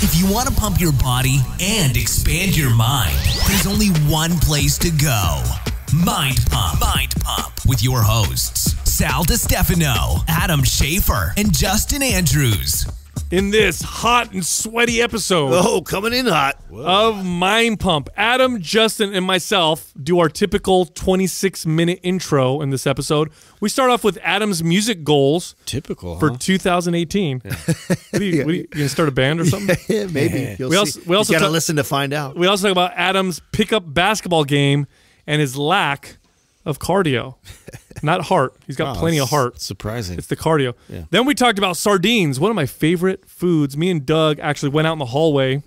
If you want to pump your body and expand your mind, there's only one place to go Mind Pump. Mind Pump with your hosts, Sal DiStefano, Adam Schaefer, and Justin Andrews. In this hot and sweaty episode Oh, coming in hot. of Mind Pump. Adam, Justin, and myself do our typical 26 minute intro in this episode. We start off with Adam's music goals Typical. for huh? 2018. What do you, what do you, you gonna start a band or something? Yeah, maybe. You'll We see. also- we also you gotta ta- listen to find out. We also talk about Adam's pickup basketball game and his lack of cardio. Not heart. He's got Wow, oh, plenty of heart. Surprising. It's the cardio. Then we talked about sardines, one of my favorite foods. Me and Doug actually went out in the hallway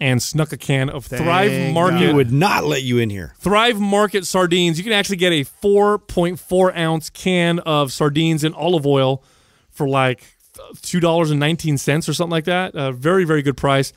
and snuck a can of Thrive Market I would not let you in here. Thrive Market sardines. You can actually get a 4.4 ounce can of sardines in olive oil for like $2.19 or something like that. A very, very good price.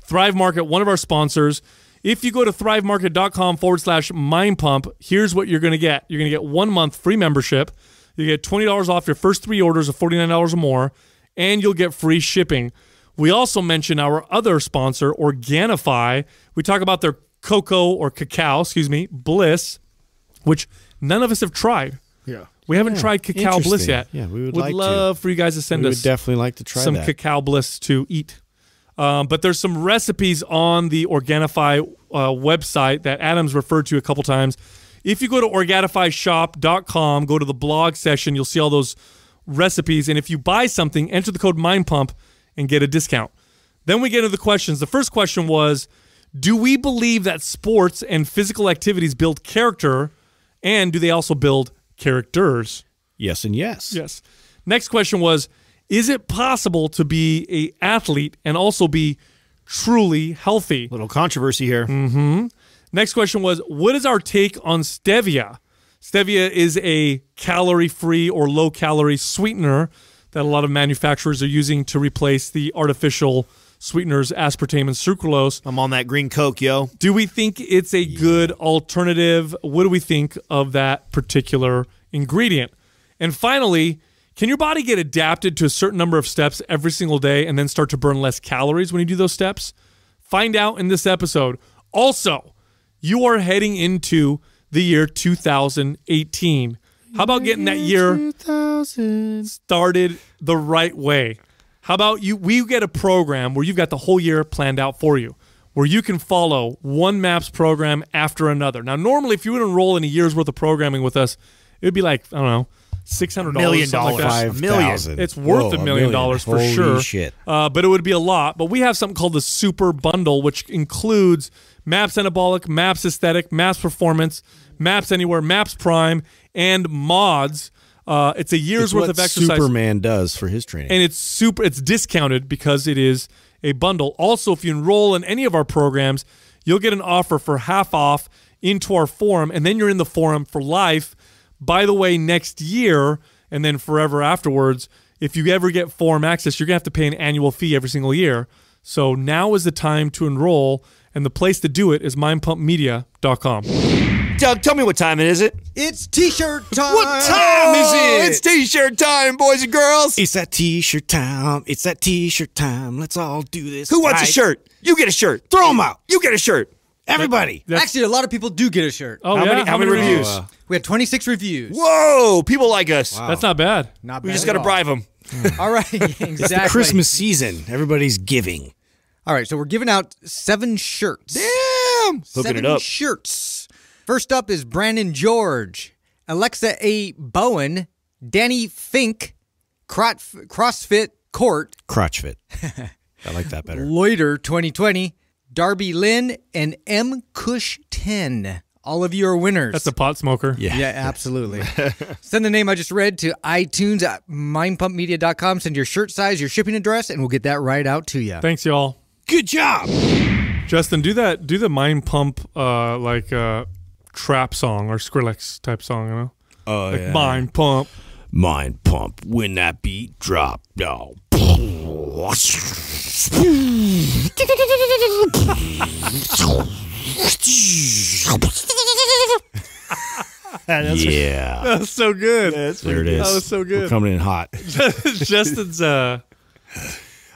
Thrive Market, one of our sponsors. If you go to thrivemarket.com forward slash mind pump, here's what you're going to get. You're going to get one month free membership. You get $20 off your first three orders of $49 or more, and you'll get free shipping. We also mention our other sponsor, Organifi. We talk about their cocoa or cacao, excuse me, bliss, which none of us have tried. Yeah. We haven't tried cacao bliss yet. Yeah, we would like to. love for you guys to send We us would definitely like to try some that. cacao bliss to eat. Um, but there's some recipes on the Organifi uh, website that Adam's referred to a couple times. If you go to OrganifiShop.com, go to the blog session, you'll see all those recipes. And if you buy something, enter the code MindPump and get a discount. Then we get into the questions. The first question was Do we believe that sports and physical activities build character? And do they also build characters? yes and yes. Yes. Next question was Is it possible to be a athlete and also be truly healthy? Little controversy here. Mm-hmm. Next question was What is our take on stevia? Stevia is a calorie free or low calorie sweetener that a lot of manufacturers are using to replace the artificial sweeteners aspartame and sucralose. I'm on that green Coke, yo. Do we think it's a good alternative? What do we think of that particular ingredient? And finally, can your body get adapted to a certain number of steps every single day and then start to burn less calories when you do those steps? Find out in this episode. Also, you are heading into the year 2018. How about getting that year started the right way? How about you? We get a program where you've got the whole year planned out for you, where you can follow one MAPS program after another. Now, normally, if you would enroll in a year's worth of programming with us, it would be like I don't know, six hundred dollars, like dollars. Five million. It's worth a million dollars for Holy sure. Shit. Uh, but it would be a lot. But we have something called the Super Bundle, which includes Maps Anabolic, Maps Aesthetic, Maps Performance, Maps Anywhere, Maps Prime, and Mods. Uh, it's a year's It's worth of exercise, Superman does for his training. and it's super. It's discounted because it is a bundle. Also, if you enroll in any of our programs, you'll get an offer for half off into our forum, and then you're in the forum for life. By the way, next year and then forever afterwards, if you ever get forum access, you're gonna have to pay an annual fee every single year. So now is the time to enroll, and the place to do it is mindpumpmedia.com. Doug, tell me what time it is it? It's t-shirt time. What time is it? Oh, it's t-shirt time, boys and girls. it's that t-shirt time. It's that t-shirt time. Let's all do this. Who wants a shirt? You get a shirt. Throw them out. You get a shirt. Everybody. That's- Actually, a lot of people do get a shirt. Oh How yeah, many- how many reviews? Uh, We had 26 reviews. Whoa, people like us. That's not bad. Not We just got to bribe them. All right, exactly. It's Christmas season. Everybody's giving. All right, so we're giving out seven shirts. Damn. Hooking seven it up. shirts. First up is Brandon George, Alexa A. Bowen, Danny Fink, Crot- CrossFit Court, Crotchfit. I like that better. Loiter 2020, Darby Lynn, and M. Cush 10. All of you are winners. That's a pot smoker. Yeah. Yeah, absolutely. Send the name I just read to iTunes at mindpumpmedia.com. Send your shirt size, your shipping address, and we'll get that right out to you. Thanks, y'all. Good job. Justin, do that. Do the mind pump, uh, like uh, trap song or Skrillex type song. You know, Oh, like mind pump. Mind pump when that beat drop. No. Yeah. That's so good. There it is. That was so good. We're coming in hot. Justin's uh,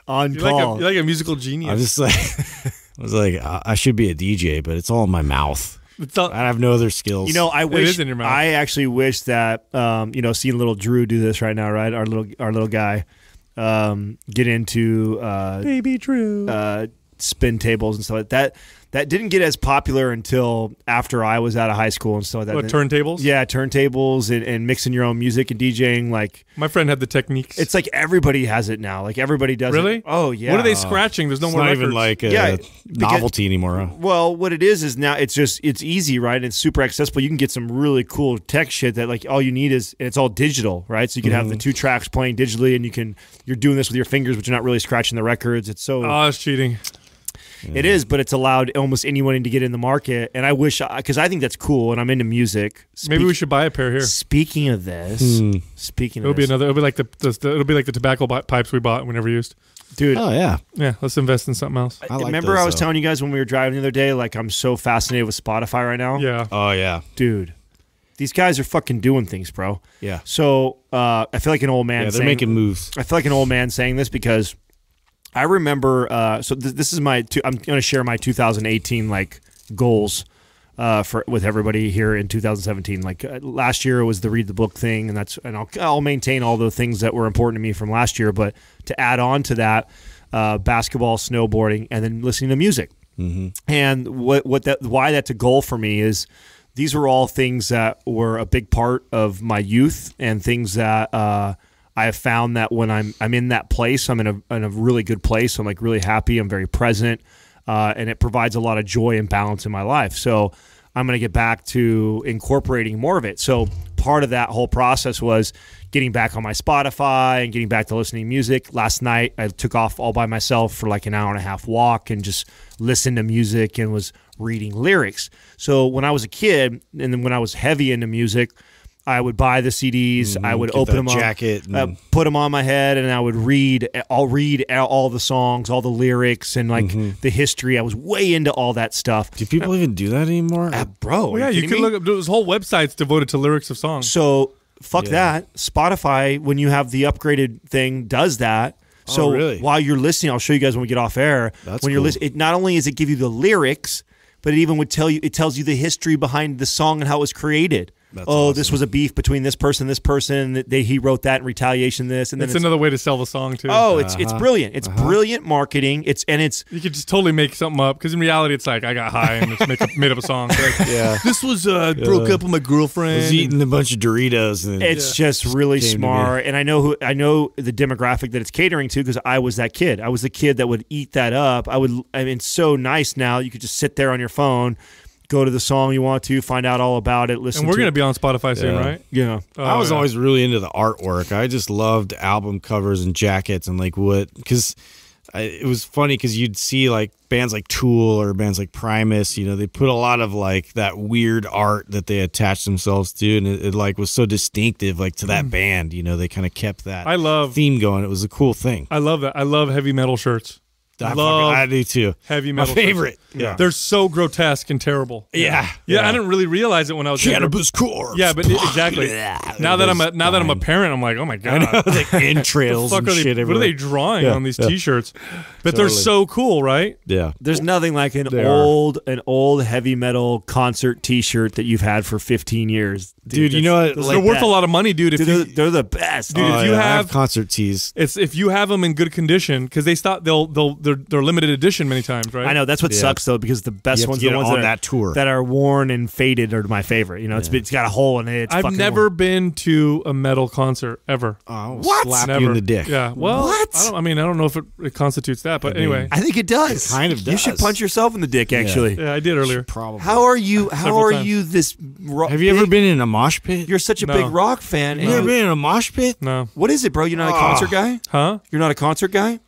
on You're like, call. a, you're like a musical genius. I'm just like, I was like, I I should be a DJ, but it's all in my mouth. It's all- I have no other skills. You know, I wish is in your mouth. I actually wish that um, you know, seeing little Drew do this right now, right? Our little our little guy um, get into uh, Baby Drew. uh, spin tables and stuff like that. That didn't get as popular until after I was out of high school and stuff like that. what, turntables? Yeah, turntables and, and mixing your own music and DJing. Like My friend had the techniques. it's like everybody has it now. Like everybody does Really? it. Oh yeah. What are they scratching? There's no it's more not records. even like a Yeah, because- novelty anymore. huh? Well, what it is is now it's just it's easy, right? It's super accessible. You can get some really cool tech shit that like all you need is and it's all digital, right? So you can have the mm-hmm. two tracks playing digitally, and you can you're doing this with your fingers, but you're not really scratching the records. It's so Oh, it's cheating. It is, but it's allowed almost anyone to get in the market. And I wish because I think that's cool, and I'm into music. Maybe we should buy a pair here. Speaking of this, Hmm. speaking of It'll be another. It'll be like the, the, the it'll be like the tobacco bi- pipes we bought and we never used. dude. Oh yeah, Yeah, let's invest in something else. I like remember those, I was though. telling you guys when we were driving the other day, like I'm so fascinated with Spotify right now. Yeah, Oh yeah, dude. These guys are fucking doing things, bro. yeah. So uh, I feel like an old man. Yeah, they're saying- making moves. I feel like an old man saying this because I remember. Uh, so th- this is my. Two, I'm going to share my 2018 like goals uh, for with everybody here in 2017. Like uh, last year was the read the book thing, and that's and I'll I'll maintain all the things that were important to me from last year. But to add on to that, uh, basketball, snowboarding, and then listening to music. And what what that why that's a goal for me is these were all things that were a big part of my youth and things that uh, I have found that when I'm I'm in that place, I'm in a in a really good place. I'm like really happy. I'm very present, uh, and it provides a lot of joy and balance in my life. So I'm going to get back to incorporating more of it. So part of that whole process was getting back on my Spotify and getting back to listening to music. Last night I took off all by myself for like an hour and a half walk and just listened to music and was reading lyrics. So when I was a kid and then when I was heavy into music, I would buy the CDs. I would Mm-hmm. get open that them jacket on, uh, put them on my head, and I would read. I'll read all the songs, all the lyrics, and like Mm-hmm. the history. I was way into all that stuff. Do people even do that anymore? Uh, bro, well, yeah. are You can me? look up. There's whole websites devoted to lyrics of songs. So fuck Yeah. that. Spotify, when you have the upgraded thing, does that. So Oh, really? while you're listening, I'll show you guys when we get off air. That's when you're cool. listening, it not only does it give you the lyrics, but it even would tell you it tells you the history behind the song and how it was created. That's oh, this was a beef between this person, this person. They, he wrote that in retaliation. This and then it's another way to sell the song too. oh, it's Uh-huh. it's brilliant. It's brilliant marketing. It's and it's You could just totally make something up because in reality, it's like I got high and just make up, made up a song. Like, Yeah. This was uh, broke up with my I girlfriend. was eating a bunch of Doritos and It's just really came to me. smart, and I know who I know the demographic that it's catering to because I was that kid. I was the kid that would eat that up. I would. I mean, it's so nice now. You could just sit there on your phone, go to the song you want to, find out all about it, listen. and we're to gonna it. be on Spotify soon, Yeah. right? yeah. I Oh, was yeah. always really into the artwork. I just loved album covers and jackets and like what because it was funny because you'd see like bands like Tool or bands like Primus. You know, they put a lot of like that weird art that they attached themselves to, and it, it like was so distinctive, like to that band. You know, they kind of kept that Mm. I love theme going. It was a cool thing. I love that. I love heavy metal shirts. I, fucking- love I do too. heavy metal. shirts. favorite. Yeah. They're so grotesque and terrible. Yeah. Yeah, I didn't really realize it when I was younger. Cannabis corpse. Yeah, but exactly. now that I'm a now that I'm a parent, I'm like, oh my god, like entrails fuck and are they, shit what are they drawing Yeah, on these yeah. T-shirts? But they're so cool, right? Yeah. There's nothing like an They are. old an old heavy metal concert T-shirt that you've had for 15 years, Dude, you know what? those Like are they're worth best. a lot of money, dude. If Dude, you, they're, they're the best, Dude, dude. if oh, you Oh, have- concert tees. it's if you have them in good condition because they stop they'll they'll they're, they're limited edition many times, right? I know that's what Yeah. sucks though because the best ones, to the ones on that are, that tour. that are worn and faded, are my favorite. You know, it's it's got a hole in it. It's I've never worn. been to a metal concert ever. Oh, What? Slap Never. you in the dick. Yeah. Well, What? I, don't, I mean, I don't know if it, it constitutes that, but I mean- anyway. I think it does. It kind of You should punch yourself in the dick. Actually, yeah, I did earlier. Probably. how are you? How are times. you? This ro- Have you ever been in a mosh pit? You're such a No. big rock fan. You and ever been in a mosh pit? No. what is it, bro? You're not a Ah. concert guy. Huh? You're not a concert guy.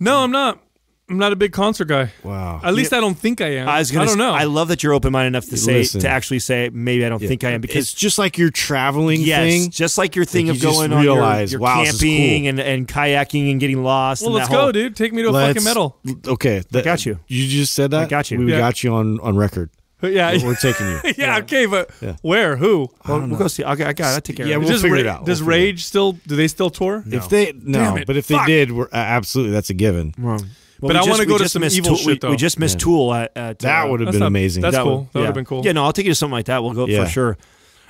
No, I'm not. I'm not a big concert guy. Wow. At least I don't think I am. I was gonna. I don't know. I love that you're open minded enough to say Listen. to actually say maybe I don't think I am because it's just like your traveling yes, thing. just like your thing Like of you just going on your, realize, your wow, this is camping cool. and, and kayaking and getting lost. well, and let's that go, whole- dude. Take me to a fucking metal. Okay, that- got you. You just said that. I got you. We Yeah. got you on on record. Yeah, We're, we're taking you. yeah, okay, but where? Who? Well, we'll go see. Okay, I got. it. I take care Yeah, of it. we'll Does figure Ra- it out. Does We'll figure it Rage still? Do they still tour? If they no, Damn it. but if Fuck. they did, we're uh, absolutely that's a given. Well, But I wanna go to just some evil Tool- we- shit, though. We just missed Tool at, at That uh, would have That's been not- amazing. That's That cool. would- That would have been cool. Yeah, no, I'll take you to something like that. We'll go Yeah. for sure.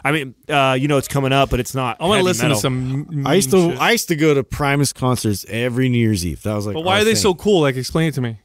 I mean, uh, you know, it's coming up, but it's not. I want to listen metal. to some. I used to shit. I used to go to Primus concerts every New Year's Eve. That was like But why are they thing. so cool? Like, explain it to me.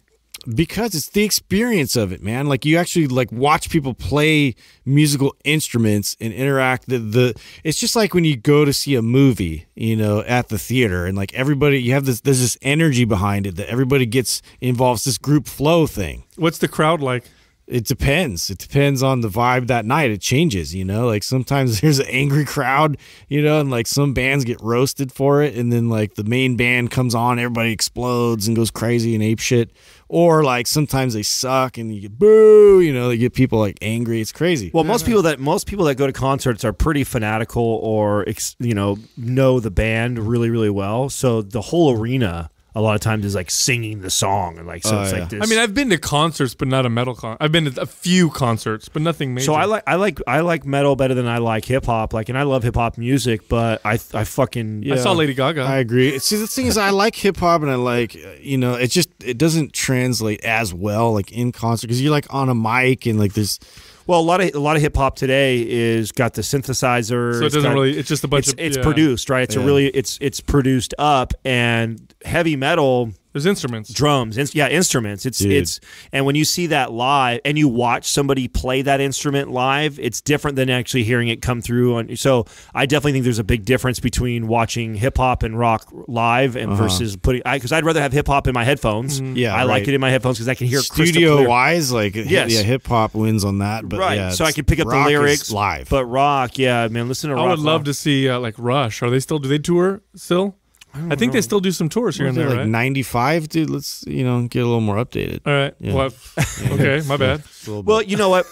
Because it's the experience of it man like you actually like watch people play musical instruments and interact the, the it's just like when you go to see a movie you know at the theater and like everybody you have this there's this energy behind it that everybody gets involves this group flow thing What's the crowd like? It depends. It depends on the vibe that night. It changes, you know. Like sometimes there's an angry crowd, you know, and like some bands get roasted for it, and then like the main band comes on, everybody explodes and goes crazy and ape shit. Or like sometimes they suck and you get boo, you know, they get people like angry. It's crazy. Well, most people that most people that go to concerts are pretty fanatical or you know know the band really really well. So the whole arena a lot of times is like singing the song and like so Oh, it's yeah. like this. I mean, I've been to concerts, but not a metal con. I've been to a few concerts, but nothing major. so I like I like I like metal better than I like hip hop. Like, and I love hip hop music, but I I fucking I saw Lady Gaga. I agree. See, the thing is, I like hip hop, and I like, uh, you know, it just it doesn't translate as well like in concert because you're like on a mic and like there's Well, a lot of a lot of hip hop today is got the synthesizer. so it it's doesn't got- really. It's just a bunch It's, of. it's yeah. produced right. It's a really it's it's produced up and heavy metal There's instruments. drums ins- yeah instruments it's Dude. it's and when you see that live and you watch somebody play that instrument live it's different than actually hearing it come through on so i definitely think there's a big difference between watching hip-hop and rock live and versus putting I because i'd rather have hip-hop in my headphones Mm-hmm. Yeah, i like it in my headphones because i can hear crystal studio clear. wise, like Yes. yeah, hip hop wins on that. But right yeah, so i can pick up the rock is lyrics live. but rock yeah man listen to rock I would love live. to see uh, like Rush. Are they still? Do they tour still? I, think they still do some tours here and there, like right? 95, dude. Let's you know get a little more updated. All right. Yeah. Well, okay, my bad. It's well you know what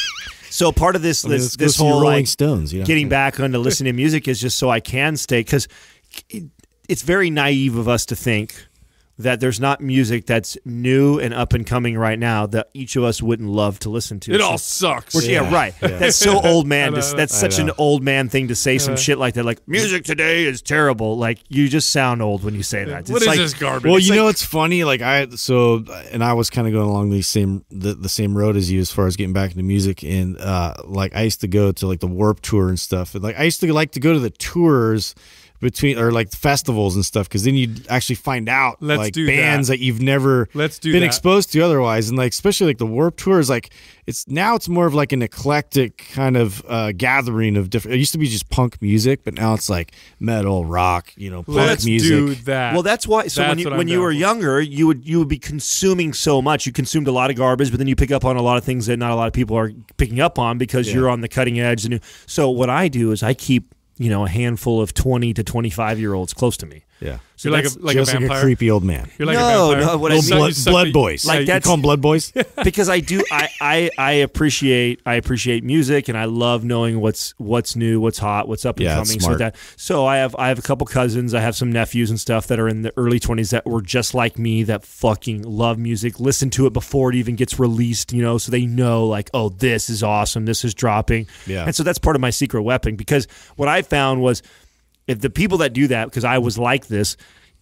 so part of this I mean, this, this whole Rolling like, Stones. You know? getting back onto listening to music is just so I can stay because it's very naive of us to think that there's not music that's new and up and coming right now that each of us wouldn't love to listen to. It So- all sucks. Which- yeah, Yeah. right. Yeah. That's so old man. To- that's such an old man thing to say some shit like that. Like music today is terrible. Like you just sound old when you say that. What It's is like, this garbage? Well, It's you know like- it's funny. Like I so, and I was kind of going along the same the, the same road as you as far as getting back into music. And uh, like I used to go to like the Warp Tour and stuff. And like I used to like to go to the tours between or like festivals and stuff because then you'd actually find out Let's like do bands that. that. you've never Let's do been that. exposed to otherwise and like especially like the warp tour is like it's now it's more of like an eclectic kind of uh, gathering of different it used to be just punk music but now it's like metal rock you know punk Let's music do that. Well, that's why. So when you when you were for. younger, you would you would be consuming so much. You consumed a lot of garbage, but then you pick up on a lot of things that not a lot of people are picking up on because Yeah. you're on the cutting edge. And so what I do is I keep you know a handful of twenty to twenty five year olds close to me. Yeah So You're like a like a just like a creepy old man You're like No, a vampire. no, what I You mean- blood, blood boys Like you that's- call them blood boys because I do I, I I appreciate I appreciate music and I love knowing what's what's new, what's hot, what's up and Yeah, coming. it's So that so I have I have a couple cousins, I have some nephews and stuff that are in the early twenties that were just like me that fucking love music, listen to it before it even gets released, you know, so they know like, oh, this is awesome, this is dropping. Yeah. And so that's part of my secret weapon because what I found was if the people that do that, because I was like this,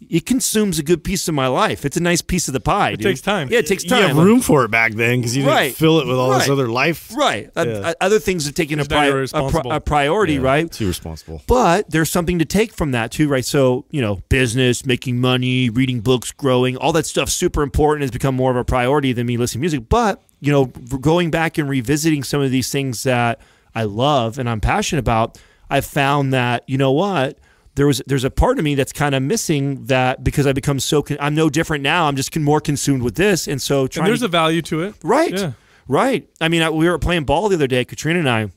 it consumes a good piece of my life. It's a nice piece of the pie. It takes time. Yeah, it takes time. you have room for it back then because you didn't Right. fill it with all this other life Right. Yeah. uh, other things have taken a, Because now you're pri- a, pri- a priority, Yeah, right? too responsible But there's something to take from that too, right? So, you know, business, making money, reading books, growing, all that stuff super important has become more of a priority than me listening to music. But, you know, going back and revisiting some of these things that I love and I'm passionate about, I've found that, you know what? There was there's a part of me that's kind of missing that because I become so con- I'm no different now. I'm just more consumed with this, and so trying And there's to, a value to it. Right. Yeah. Right. I mean, I, we were playing ball the other day, Katrina and I.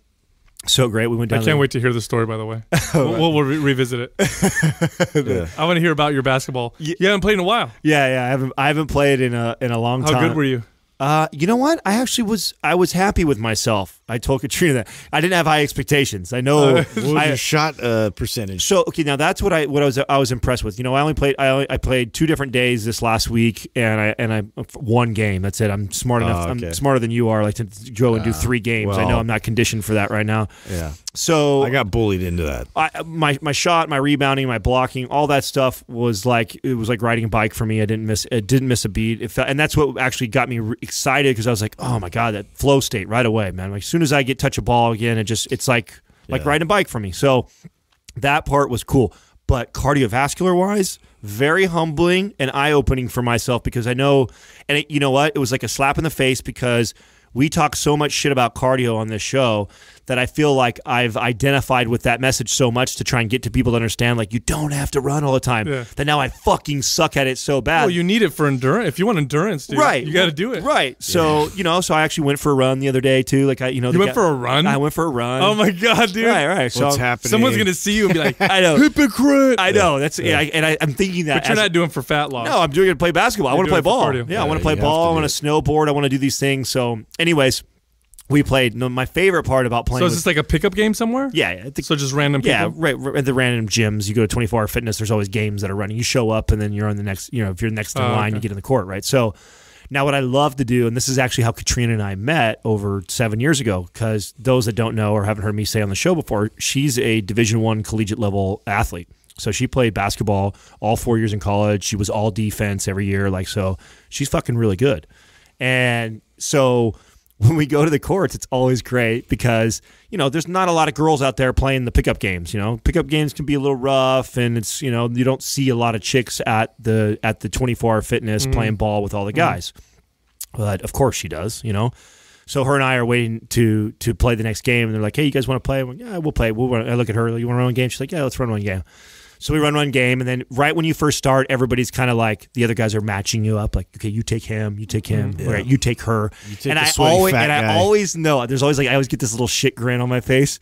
So great. We went down. I can't there. wait to hear the story. By the way, we'll, we'll, we'll re- revisit it. I want to hear about your basketball. You haven't played in a while. Yeah, yeah. I haven't I haven't played in a in a long How time. How good were you? Uh, you know what? I actually was I was happy with myself. I told Katrina that I didn't have high expectations. I know. What was I, your shot uh, percentage? so okay, now that's what I what I was I was impressed with. You know, I only played I only, I played two different days this last week, and I and I one game. That's it. I'm smart enough. Oh, okay. I'm smarter than you are. Like to go and do three games. I know I'm not conditioned for that right now. yeah, So I got bullied into that. I, my my shot, my rebounding, my blocking, all that stuff was like it was like riding a bike for me. I didn't miss it didn't miss a beat. It felt, and that's what actually got me excited because I was like, oh my god, that flow state right away, man. Like as soon as I get touch a ball again, it just it's like like Yeah. riding a bike for me. So that part was cool, but cardiovascular wise. Very humbling and eye opening for myself because I know, and it, you know what? It was like a slap in the face because we talk so much shit about cardio on this show that I feel like I've identified with that message so much to try and get to people to understand like you don't have to run all the time. Yeah. That now I fucking suck at it so bad. Well, you need it for endurance. If you want endurance, dude, right. You got to do it. Right. So, you know, so I actually went for a run the other day too. Like I, you know, You went guy- for a run? I went for a run. Oh my god, dude! Right, right. So What's happening? Someone's gonna see you and be like, I know. hypocrite. I know. That's yeah. I, and I, I'm thinking that But you're as- not doing for fat loss. No, I'm doing it to play basketball. I You're want to play doing it for ball. cardio. Yeah, I want to play ball. I want to snowboard. I want to do these things. So, anyways, we played. No, my favorite part about playing. So is with- this like a pickup game somewhere? yeah, yeah, I think So just random yeah, right, right. At the random gyms, you go to 24 Hour Fitness. There's always games that are running. You show up, and then you're on the next. You know, if you're next in Oh, line, okay. you get in the court, right? So. Now, what I love to do, and this is actually how Katrina and I met over seven years ago, because those that don't know or haven't heard me say on the show before, she's a Division One collegiate level athlete. So she played basketball all four years in college. She was all defense every year, like so. She's fucking really good. And so when we go to the courts, it's always great because you know there's not a lot of girls out there playing the pickup games. You know, pickup games can be a little rough, and it's you know you don't see a lot of chicks at the at the 24 hour fitness mm-hmm. playing ball with all the mm-hmm. guys. But of course she does. You know. So her and I are waiting to to play the next game, and they're like, "Hey, you guys want to play?" Like, yeah, we'll play. We'll run. I look at her. You want to run one game? She's like, "Yeah, let's run one game." So we run one game, and then right when you first start, everybody's kind of like the other guys are matching you up. Like, okay, you take him, you take him, mm-hmm. right? You take her. take and the I always and I always know there's always like I always get this little shit grin on my face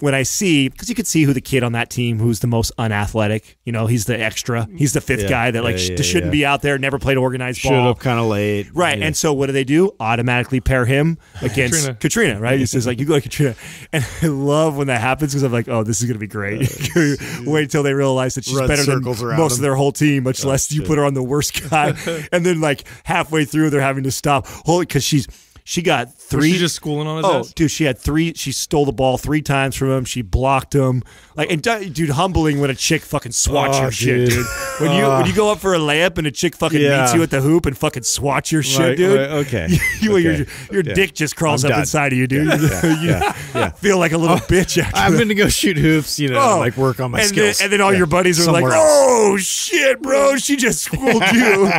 when I see because you could see who the kid on that team who's the most unathletic. You know, he's the extra. He's the fifth Yeah, guy that like yeah, sh- yeah, shouldn't yeah. be out there. Never played organized Showed ball. up kind of late. Right. Yeah. And so what do they do? Automatically pair him against Katrina. Katrina, right? He says, like, you go to Katrina. And I love when that happens because I'm like, oh, this is going to be great. Uh, wait until they realize that she's Run better than circles around most of their whole team, much oh, less you put her on the worst guy. and then, like, halfway through, they're having to stop. Holy, because she's. She got Was three. she just schooling on his Oh, ass? dude, she had three. She stole the ball three times from him. She blocked him. Like, and uh, dude, humbling when a chick fucking swats Oh, your shit, dude. dude. When you when you go up for a layup and a chick fucking Yeah. meets you at the hoop and fucking swats your shit, Right, dude. right, okay. you, your Okay. your Yeah. dick just crawls I'm up done. inside of you, dude. you yeah, yeah. feel like a little oh, bitch after I'm going to go shoot hoops, you know, Oh, like work on my and skills. Then, and then all Yeah. your buddies are like, else. "Oh shit, bro, she just schooled you."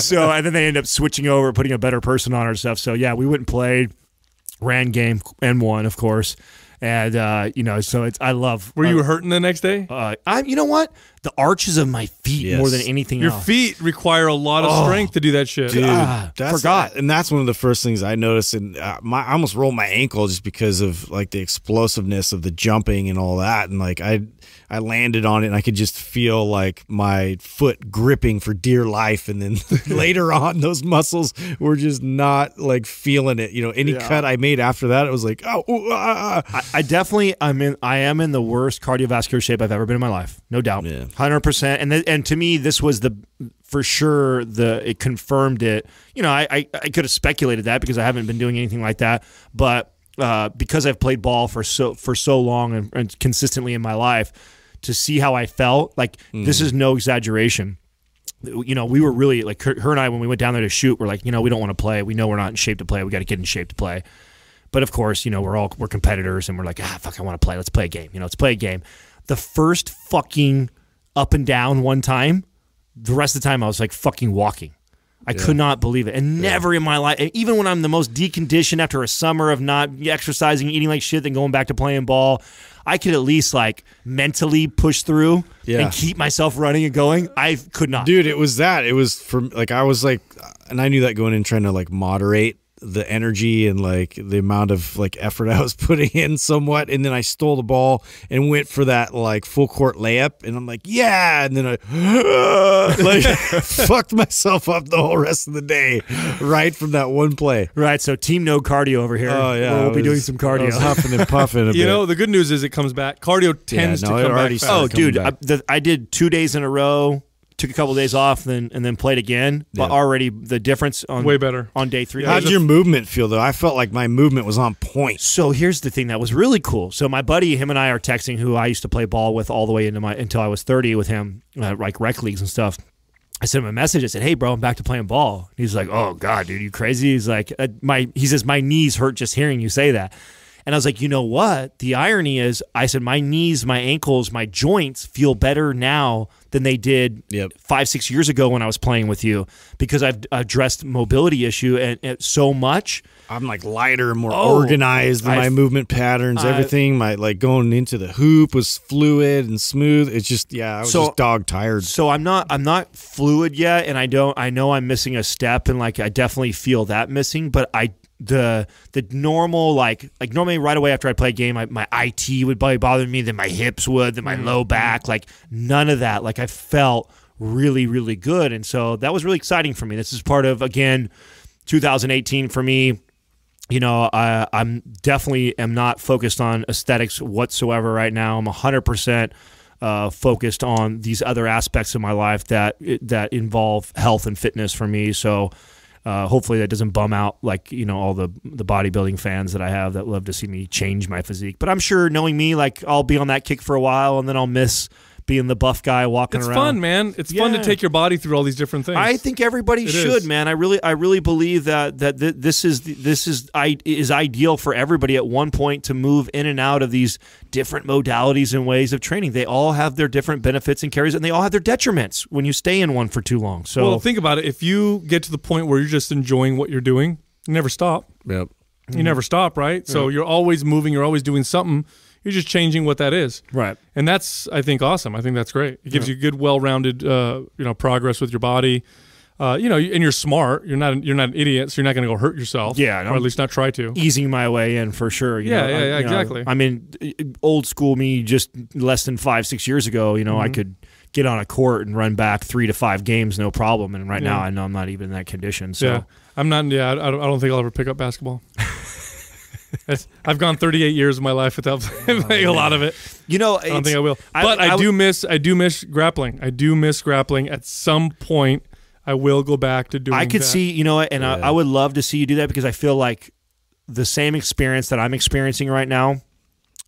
so, and then they end up switching over, putting a better person on her stuff. So, yeah, we went and played, ran game and won, of course. And uh, you know, so it's I love. Were you hurting the next day? Uh, I, you know what? The arches of my feet Yes. more than anything Your else. feet require a lot of strength to do that shit. Dude, Ah, that's, forgot. and that's one of the first things I noticed. And uh, my, I almost rolled my ankle just because of like the explosiveness of the jumping and all that. And like I, I landed on it, and I could just feel like my foot gripping for dear life. And then later on, those muscles were just not like feeling it. You know, any cut I made after that, it was like, oh, ooh, ah, ah. I, I definitely I'm in I am in the worst cardiovascular shape I've ever been in my life. No doubt. Yeah. Hundred percent. And th- and to me this was the for sure the it confirmed it. You know, I, I, I could have speculated that because I haven't been doing anything like that. But uh, because I've played ball for so for so long and, and consistently in my life, to see how I felt, like this is no exaggeration you know, we were really like her, her and I when we went down there to shoot. We're like, you know, we don't want to play. We know we're not in shape to play. We got to get in shape to play. But of course, you know, we're all we're competitors, and we're like, ah, fuck, I want to play. Let's play a game. You know, let's play a game. The first fucking up and down one time, the rest of the time I was like fucking walking. I could not believe it, and never in my life, even when I'm the most deconditioned after a summer of not exercising, eating like shit, then going back to playing ball, I could at least like mentally push through Yeah. and keep myself running and going. I could not. dude it was that it was for like i was like and i knew that going in trying to like moderate the energy and like the amount of like effort I was putting in somewhat. And then I stole the ball and went for that like full court layup. And I'm like, yeah. And then I like fucked myself up the whole rest of the day right from that one play. Right. So team no cardio over here. Oh yeah, we'll I be doing was- some I was cardio. huffing and puffing. A You bit. know, the good news is it comes back. Cardio tends no, to come already back. Oh, fast. coming dude, I, the, I did two days in a row. Took a couple days off, then and then played again. But Yeah. already the difference on Way better. on day three. How'd your movement feel though? I felt like my movement was on point. So here's the thing that was really cool. So my buddy, him and I are texting, who I used to play ball with all the way into my until I was 30 with him, uh, like rec leagues and stuff. I sent him a message. I said, "Hey, bro, I'm back to playing ball." He's like, "Oh God, dude, you crazy?" He's like, uh, "My," he says, "My knees hurt just hearing you say that." And I was like, "You know what? The irony is, I said my knees, my ankles, my joints feel better now than they did Yep. five, six years ago when I was playing with you because I've addressed mobility issue and, and so much." I'm like lighter, more Oh, organized in my movement patterns. I- everything, my like going into the hoop was fluid and smooth. It's just yeah, I was So- just dog tired. So I'm not I'm not fluid yet, and I don't I know I'm missing a step, and like I definitely feel that missing. But I the the normal like like normally right away after I play a game, I, my IT would probably bother me, then my hips would, then my low back, like none of that. Like I felt really really good, and so that was really exciting for me. This is part of again 2018 for me you know, I, I'm definitely am not focused on aesthetics whatsoever right now. I'm 100% uh, focused on these other aspects of my life that that involve health and fitness for me. So uh, hopefully that doesn't bum out like you know all the the bodybuilding fans that I have that love to see me change my physique. But I'm sure knowing me, like I'll be on that kick for a while and then I'll miss being the buff guy walking It's around. fun, man. It's fun to take your body through all these different things. I think everybody It should, is. man. I really, I really believe that that th- this is the- this is I is ideal for everybody at one point to move in and out of these different modalities and ways of training. They all have their different benefits and carries, and they all have their detriments when you stay in one for too long. So well, think about it. If you get to the point where you're just enjoying what you're doing, you never stop. yep. You never stop, right? So you're always moving. You're always doing something. You're just changing what that is. right. and that's I think awesome. I think that's great. It gives you good, well-rounded, uh, you know, progress with your body. Uh, you know, and you're smart. You're not you're not an idiot, so you're not going to go hurt yourself. Yeah, or no. at least not try to. Easing my way in for sure. you Yeah, know, yeah, I- yeah, you know, exactly. I mean, old school me, just less than five, six years ago. You know, Mm-hmm. I could get on a court and run back three to five games, no problem. And right now, I know I'm not even in that condition. So. Yeah, I'm not. Yeah, I, I don't, I don't think I'll ever pick up basketball. It's- I've gone 38 years of my life without oh, playing a lot of it. You know, I don't think I will. But I, do miss. I do miss grappling. I do miss grappling. At some point, I will go back to doing. I could that. see, you know, what, and I, I would love to see you do that because I feel like the same experience that I'm experiencing right now,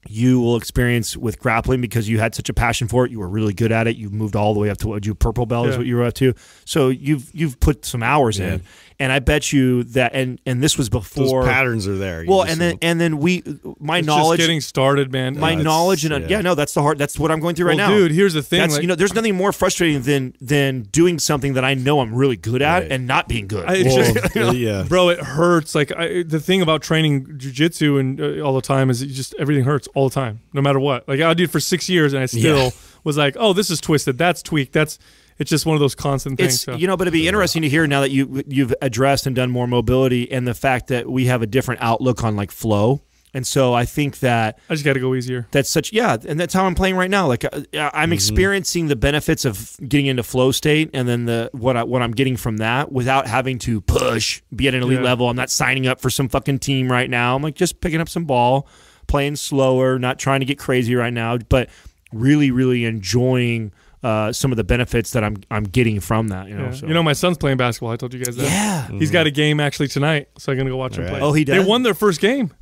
you will experience with grappling because you had such a passion for it. You were really good at it. You moved all the way up to what you purple belt is what you were up to. So you've you've put some hours in, and I bet you that and and this was Those before. patterns are there. Well, and then and then we my knowledge. just getting started, man. my Yeah, knowledge and yeah. yeah. no, that's the hard. That's what I'm going through right Well, now, dude, here's the thing, like- you know, there's nothing more frustrating than than doing something that I know I'm really good at Right. and not being good. I- Well, just- uh, yeah. bro it hurts like I, the thing about training jujitsu and uh, all the time is it just everything hurts all the time no matter what like i did it for six years and i still Yeah. was like oh this is twisted that's tweaked that's it's just one of those constant things so. you know, but it'd be interesting to hear now that you you've addressed and done more mobility and the fact that we have a different outlook on like flow. And so I think that i just got to go easier that's such yeah, and that's how I'm playing right now. Like uh, I'm experiencing the benefits of getting into flow state, and then the what I, what I'm getting from that without having to push, be at an elite Yeah. level. I'm not signing up for some fucking team right now. I'm like just picking up some ball, playing slower, not trying to get crazy right now, but really, really enjoying. Uh, some of the benefits that I'm I'm getting from that, you know. Yeah. So. you know my son's playing basketball i told you guys that yeah, he's got a game actually tonight so i'm gonna go watch him All play. Oh, he did. they won their first game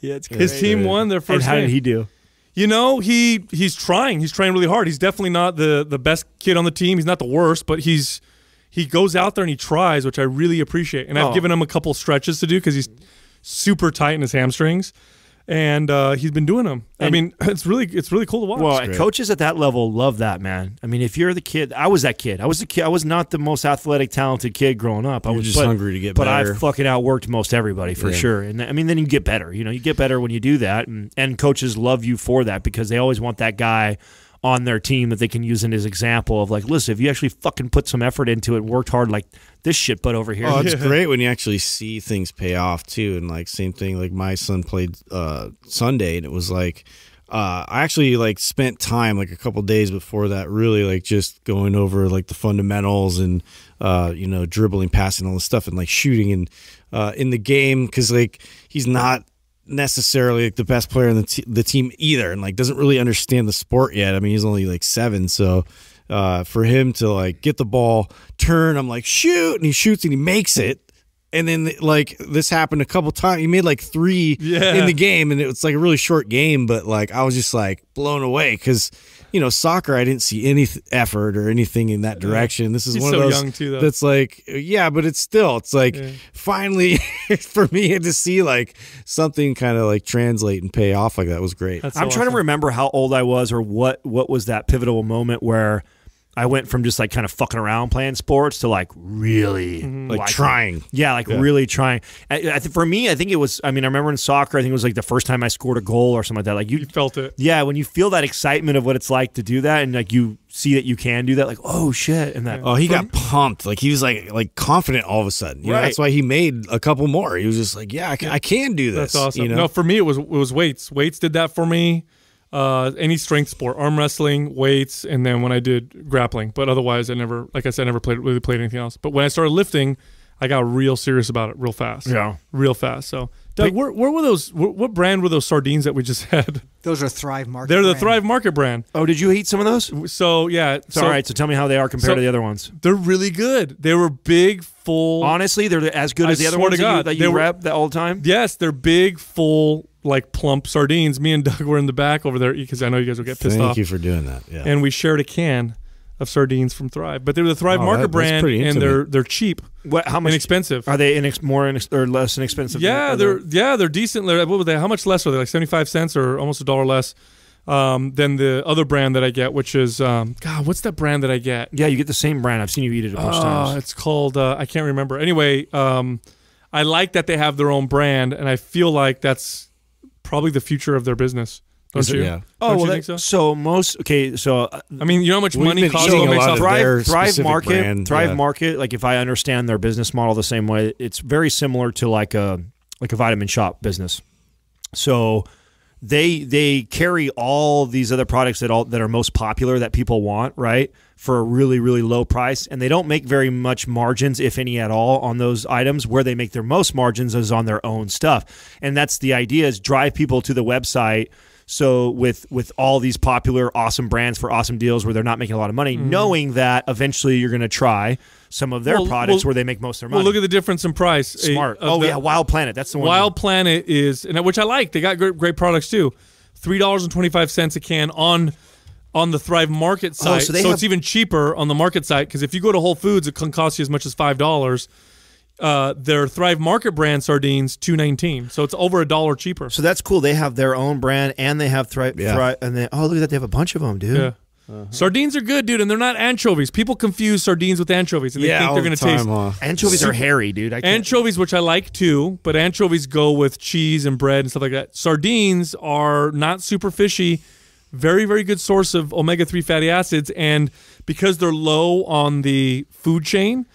yeah, it's his team won their And first how game did he do? You know, he he's trying. He's trying really hard. He's definitely not the the best kid on the team. He's not the worst, but he's he goes out there and he tries, which I really appreciate. And I've Oh. given him a couple stretches to do because he's super tight in his hamstrings, and uh, he's been doing them. I mean, it's really it's really cool to watch. Well, coaches at that level love that, man. I mean, if you're the kid, I was that kid. I was the kid. I was not the most athletic, talented kid growing up. I You're was just but, hungry to get but better. But I fucking outworked most everybody for Yeah. sure. And I mean, then you get better. You know, you get better when you do that, and, and coaches love you for that because they always want that guy on their team that they can use in his example of like, listen, if you actually fucking put some effort into it, worked hard, like this shit butt over here. Oh, it's great when you actually see things pay off too. And like same thing, like my son played uh Sunday and it was like uh I actually like spent time like a couple days before that really like just going over like the fundamentals and uh you know dribbling passing all this stuff and like shooting and uh in the game cuz like he's not necessarily like the best player in the, t- the team either and like doesn't really understand the sport yet. I mean, he's only like 7, so uh, for him to like get the ball, turn, I'm like shoot, and he shoots and he makes it. And then like this happened a couple times. He made like three Yeah. in the game, and it was like a really short game. But like I was just like blown away because you know soccer, I didn't see any effort or anything in that direction. This is He's one so of those young, too, though. that's like yeah, but it's still it's like finally for me to see like something kind of like translate and pay off like that was great. That's I'm so trying to remember how old I was or what what was that pivotal moment where I went from just like kind of fucking around playing sports to like really Mm-hmm. like trying. Yeah, like really trying. I, I think for me, I think it was. I mean, I remember in soccer, I think it was like the first time I scored a goal or something like that. Like you, You felt it. yeah, when you feel that excitement of what it's like to do that, and like you see that you can do that, like oh shit, and that. Oh, he got pumped. Like he was like like confident all of a sudden. You know, that's why he made a couple more. He was just like, yeah, I can, I can do this. That's awesome. You know? No, for me it was it was weights. Weights did that for me. Uh, any strength sport, arm wrestling, weights, and then when I did grappling. But otherwise, I never, like I said, I never played really played anything else. But when I started lifting, I got real serious about it, real fast. Yeah. real fast. So, Doug, where, where were those? What, what brand were those sardines that we just had? Those are Thrive Market. They're the brand. Thrive Market brand. Oh, did you eat some of those? So yeah, So, all right. So tell me how they are compared so- to the other ones. they're really good. They were big, full. Honestly, they're as good I as the other swear ones to that you, God, that you were- rep that all the time. Yes, they're big, full, like plump sardines. Me and Doug were in the back over there because I know you guys will get pissed Thank off. Thank you for doing that. Yeah. and we shared a can of sardines from Thrive. But they're the Thrive Oh, Market that- brand, and they're they're cheap, What? How much? inexpensive. Are they inex- more inex- or less inexpensive? yeah, than they're yeah they're decent. They're- What were they? How much less are they? Like seventy five cents or almost a dollar less um, than the other brand that I get, which is um, God. What's that brand that I get? Yeah, you get the same brand. I've seen you eat it a bunch Uh, times. it's called uh, I can't remember. Anyway, um, I like that they have their own brand, and I feel like that's probably the future of their business. Don't you? Yeah. Don't Oh, well, you that- think so? so most okay. So uh, I mean, you know how much We've money been Costco eating a makes lot off of Thrive, their Thrive specific Market, brand, Thrive yeah. Market. Like if I understand their business model the same way, it's very similar to like a like a vitamin shop business. So they they carry all these other products that all that are most popular that people want, right? For a really really low price, and they don't make very much margins, if any at all, on those items. Where they make their most margins is on their own stuff, and that's the idea: is drive people to the website. So with with all these popular awesome brands for awesome deals where they're not making a lot of money, knowing that eventually you're going to try some of their Mm-hmm. Well, products well- where they make most of their money. Well, look at the difference in price. Smart. of Oh the- yeah, Wild Planet. That's the one. Wild Planet is, and which I like. They got great, great products too. Three dollars and twenty five cents a can on on the Thrive Market site. Oh, so so have- it's even cheaper on the market site because if you go to Whole Foods, it can cost you as much as five dollars. Uh, their Thrive Market brand sardines two nineteen, so it's over a dollar cheaper. So that's cool. They have their own brand and they have Thrive. Yeah. Thrive and they oh look at that, they have a bunch of them, dude. Yeah. Sardines are good, dude, and they're not anchovies. People confuse sardines with anchovies, and they yeah, think they're going to time, taste huh? Anchovies are hairy, dude. I can't. Anchovies, which I like too, but anchovies go with cheese and bread and stuff like that. Sardines are not super fishy, very, very good source of omega 3 fatty acids. And because they're low on the food chain,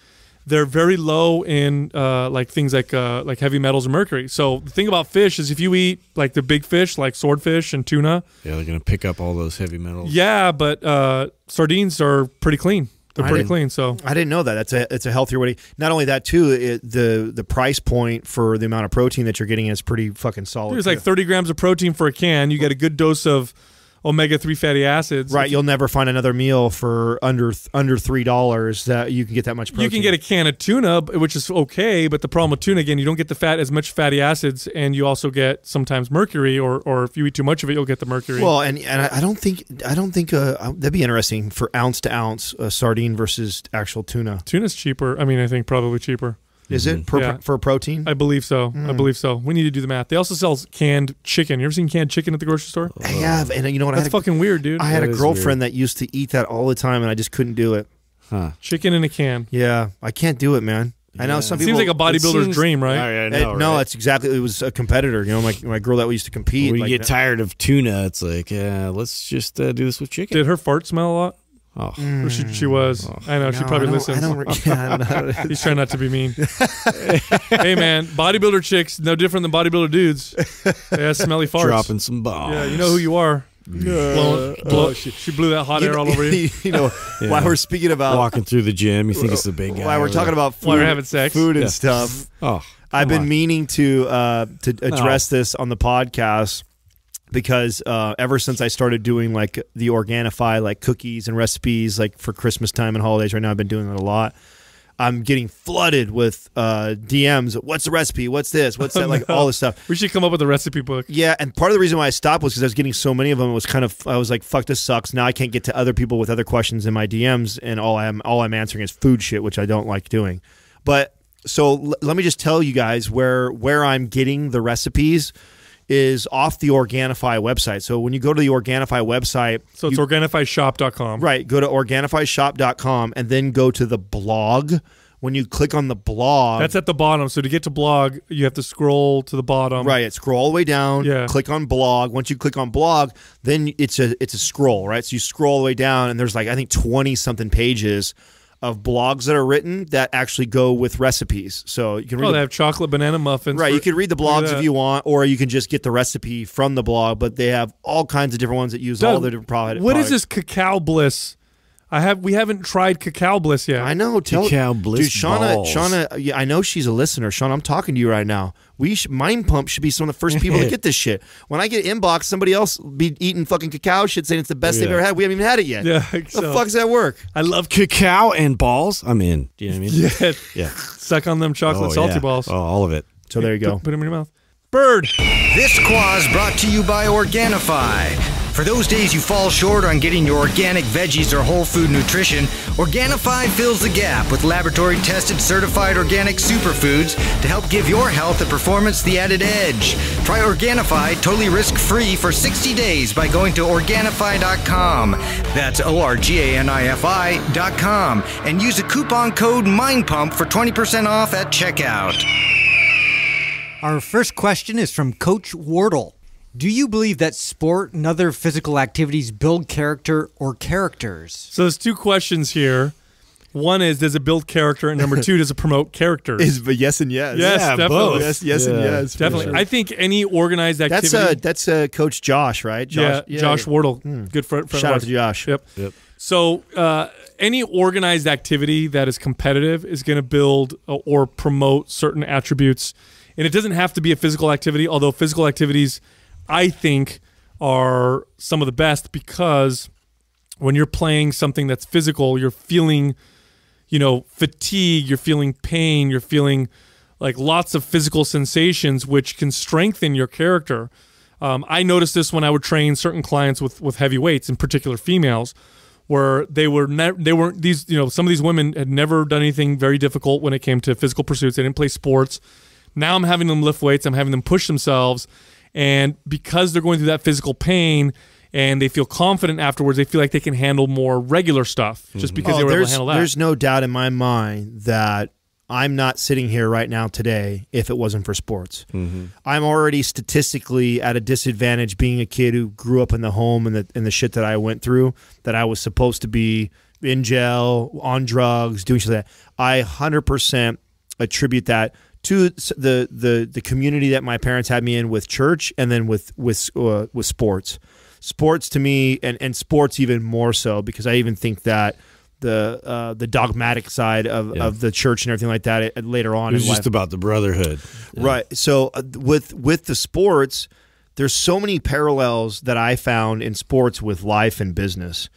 they're very low in uh, like things like uh, like heavy metals and mercury. So the thing about fish is if you eat like the big fish, like swordfish and tuna, Yeah, they're gonna pick up all those heavy metals. yeah, but uh, sardines are pretty clean. They're I pretty clean. So I didn't know that. That's a it's a healthier way. to- Not only that too, it, the the price point for the amount of protein that you're getting is pretty fucking solid. there's like 30 grams of protein for a can. You get a good dose of omega 3 fatty acids. right. You'll never find another meal for under under three dollars that you can get that much protein. You can get a can of tuna, which is okay, but the problem with tuna again, you don't get the fat as much fatty acids, and you also get sometimes mercury, or or if you eat too much of it, you'll get the mercury. Well, and and I I don't think I don't think uh, that'd be interesting for ounce to ounce uh, sardine versus actual tuna. tuna's cheaper. I mean, I think probably cheaper. Is it per, Yeah. for protein? I believe so. Hmm. I believe so. We need to do the math. They also sell canned chicken. You ever seen canned chicken at the grocery store? I have, and uh, you know what? That's I had a, fucking weird, dude. I had That a is girlfriend that used to eat that all the time, and I just couldn't do it. Huh. chicken in a can. Yeah, I can't do it, man. I know some Seems people like a bodybuilder's seems- dream, right? I, I Eh, know, no, right? it's exactly. It was a competitor. You know, my my girl that we used to compete. when you like, get tired of tuna, it's like, yeah, let's just uh, do this with chicken. Did her fart smell a lot? Oh, Or she, she was. I know. she probably I don't, listens. I don't, yeah, I don't. He's trying not to be mean. hey man, bodybuilder chicks no different than bodybuilder dudes. They have smelly farts. dropping some bombs. Yeah, you know who you are. Blow- blow- she, blew that hot air all over you. you know, while we're speaking about Walking through the gym, you think it's the big guy. while we're talking about food, While you're having sex. food and Yeah. stuff. oh, I've been on. meaning to uh, to address this on the podcast because uh, ever since I started doing like the Organifi like cookies and recipes like for Christmas time and holidays, right now I've been doing it a lot. I'm getting flooded with uh, DMs. What's the recipe? What's this? What's that? Like no. all this stuff. We should come up with a recipe book. Yeah, and part of the reason why I stopped was because I was getting so many of them. It was kind of I was like, "Fuck, this sucks." Now I can't get to other people with other questions in my DMs, and all I'm all I'm answering is food shit, which I don't like doing. But so l- let me just tell you guys where where I'm getting the recipes is off the Organifi website. So when you go to the Organifi website, So it's you- organifishop.com. Right. Go to organifishop.com and then go to the blog. When you click on the blog, That's at the bottom. So to get to blog, you have to scroll to the bottom. Right, it scroll all the way down. Yeah. Click on blog. Once you click on blog, then it's a it's a scroll, right? So you scroll all the way down, and there's like I think twenty something pages of blogs that are written that actually go with recipes. So you can oh, read Oh, the- they have chocolate banana muffins. right. for- You can read the blogs if you want, or you can just get the recipe from the blog. But they have all kinds of different ones that use all the different product. What is products. this cacao bliss? I have. We haven't tried cacao bliss yet. I know. Tell, Cacao Bliss dude, Shauna. balls. Shauna. Yeah, I know she's a listener. Shauna, I'm talking to you right now. We sh- Mind Pump should be some of the first people to get this shit. When I get inbox, somebody else be eating fucking cacao shit, saying it's the best they've ever had. We haven't even had it yet. Yeah. The so- fuck does that work? I love. cacao and balls. I'm in. Do you know what I mean? Yeah. Yeah. Suck on them chocolate Oh, salty yeah. balls. Oh, all of it. So there you go. Put, put them in your mouth. Bird. This Quah's brought to you by Organifi. For those days you fall short on getting your organic veggies or whole food nutrition, Organifi fills the gap with laboratory tested certified organic superfoods to help give your health and performance the added edge. Try Organifi totally risk free for 60 days by going to Organifi.com. That's O R G A N I F I.com and use the coupon code MINDPUMP for 20% off at checkout. Our first question is from Coach Wardle. Do you believe that sport and other physical activities build character or characters? So there's two questions here. One is does it build character, and number two does it promote characters? but yes and yes. Yes, Yeah, definitely. both. Yes, yes, and yes. Definitely. sure. I think any organized activity. That's uh that's uh Coach Josh, right? Josh, yeah, Josh Wardle, good friend. friend Shout of out to. Josh. Yep. Yep. So uh, any organized activity that is competitive is going to build uh, or promote certain attributes, and it doesn't have to be a physical activity. Although physical activities, I think, are some of the best because when you're playing something that's physical, you're feeling, you know, fatigue, you're feeling pain, you're feeling like lots of physical sensations, which can strengthen your character. Um, I noticed this when I would train certain clients with with heavy weights, in particular females, where they were ne- they weren't these you know some of these women had never done anything very difficult when it came to physical pursuits. They didn't play sports. Now I'm having them lift weights. I'm having them push themselves, and because they're going through that physical pain and they feel confident afterwards, they feel like they can handle more regular stuff just because they Oh, were able to handle that. There's no doubt in my mind that I'm not sitting here right now today if it wasn't for sports. Mm-hmm. I'm already statistically at a disadvantage being a kid who grew up in the home and the and the shit that I went through that I was supposed to be in jail, on drugs, doing shit like that. I 100% attribute that to the the the community that my parents had me in with church and then with with uh, with sports. Sports to me and and sports even more so because I even think that the uh, the dogmatic side of, of the church and everything like that uh, later on It was just life. about the brotherhood. Right. So uh, with with the sports, there's so many parallels that I found in sports with life and business.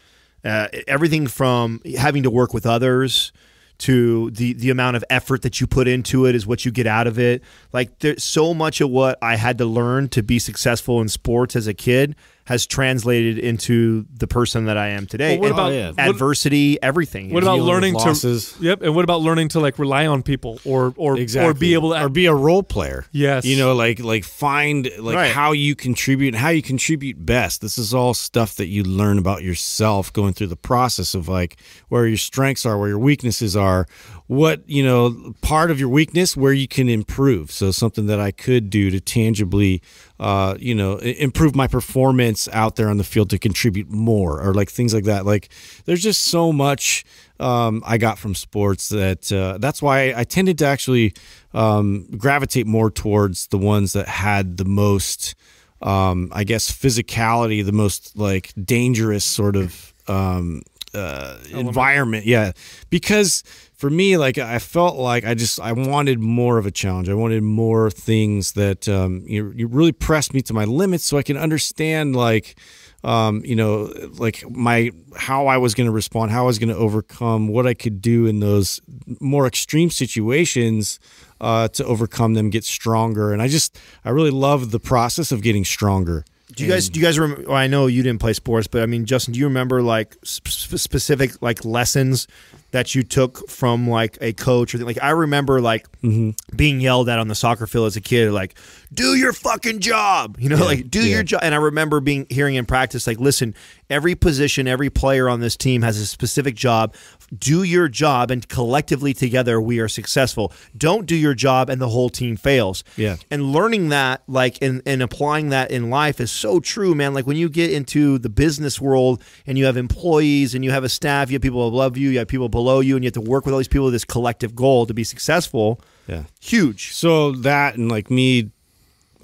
Uh, everything from having to work with others to the the amount of effort that you put into it is what you get out of it. Like there's so much of what I had to learn to be successful in sports as a kid has translated into the person that I am today. Well, what And about- yeah. what- adversity? everything. what about learning losses. to yep and what about learning to like rely on people or or exactly. or be able to or be a role player. Yes. you know, like like find like Right. how you contribute and how you contribute best. This is all stuff that you learn about yourself going through the process of like where your strengths are, where your weaknesses are, what you know part of your weakness where you can improve. So something that i could do to tangibly uh, you know improve my performance out there on the field to contribute more or like things like that. Like there's just so much um, i got from sports that uh, that's why i tended to actually um, gravitate more towards the ones that had the most um, i guess physicality the most like dangerous sort of um, uh, environment. Yeah, because for me, like I felt like I just I wanted more of a challenge. I wanted more things that um, you you really pressed me to my limits, so I can understand like. Um, you know, like my how I was going to respond, how I was going to overcome, what I could do in those more extreme situations uh, to overcome them, get stronger, and I just I really love the process of getting stronger. Do you guys? Do you guys remember? Well, I know you didn't play sports, but I mean, Justin, do you remember like sp- specific like lessons that you took from like a coach or like? I remember like mm-hmm. being yelled at on the soccer field as a kid, like "Do your fucking job," you know, like "Do your job." And I remember being hearing in practice, like, "Listen, every position, every player on this team has a specific job. Do your job, and collectively together we are successful. Don't do your job, and the whole team fails." Yeah. and learning that like and, and applying that in life is so true man like when you get into the business world and you have employees and you have a staff you have people above you you have people below you and you have to work with all these people with this collective goal to be successful Yeah. huge So that and like me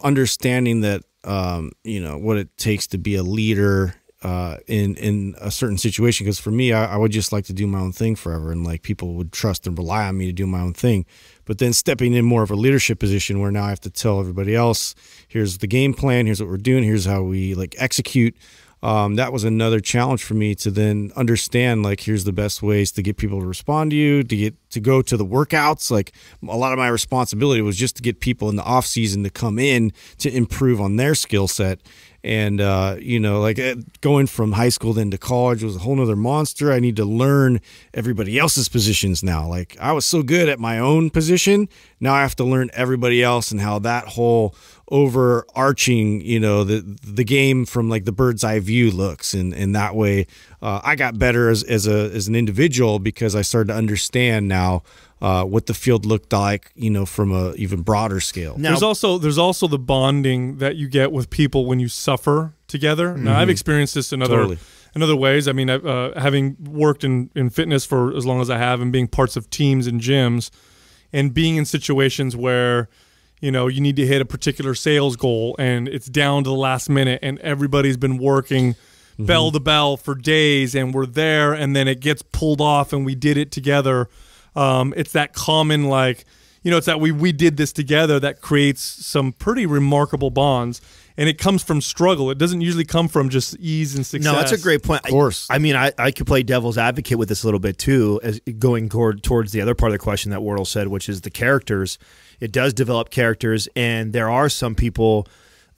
understanding that um, you know what it takes to be a leader uh, in in a certain situation. Because for me, I, I would just like to do my own thing forever, and like people would trust and rely on me to do my own thing. But then stepping in more of a leadership position where now I have to tell everybody else, here's the game plan, here's what we're doing, here's how we like execute. Um, that was another challenge for me to then understand like here's the best ways to get people to respond to you to get to go to the workouts like a lot of my responsibility was just to get people in the off season to come in to improve on their skill set and uh, you know like eh, going from high school then to college was a whole nother monster. I need to learn everybody else's positions now. Like i was so good at my own position. Now i have to learn everybody else and how that whole overarching you know the the game from like the bird's eye view looks and and that way uh, i got better as, as a as an individual because i started to understand now uh, what the field looked like you know from a even broader scale now there's also there's also the bonding that you get with people when you suffer together. Now I've experienced this in other Totally. in other ways. I mean, uh, having worked in in fitness for as long as I have, and being parts of teams and gyms, and being in situations where you know you need to hit a particular sales goal and it's down to the last minute, and everybody's been working. Bell to bell for days, and we're there, and then it gets pulled off, and we did it together. Um, it's that common like you know it's that we we did this together that creates some pretty remarkable bonds and it comes from struggle it doesn't usually come from just ease and success No, that's a great point. Of course. I, I mean, I, I could play devil's advocate with this a little bit too, as going toward, towards the other part of the question that Wardle said, which is the characters. It does develop characters, and there are some people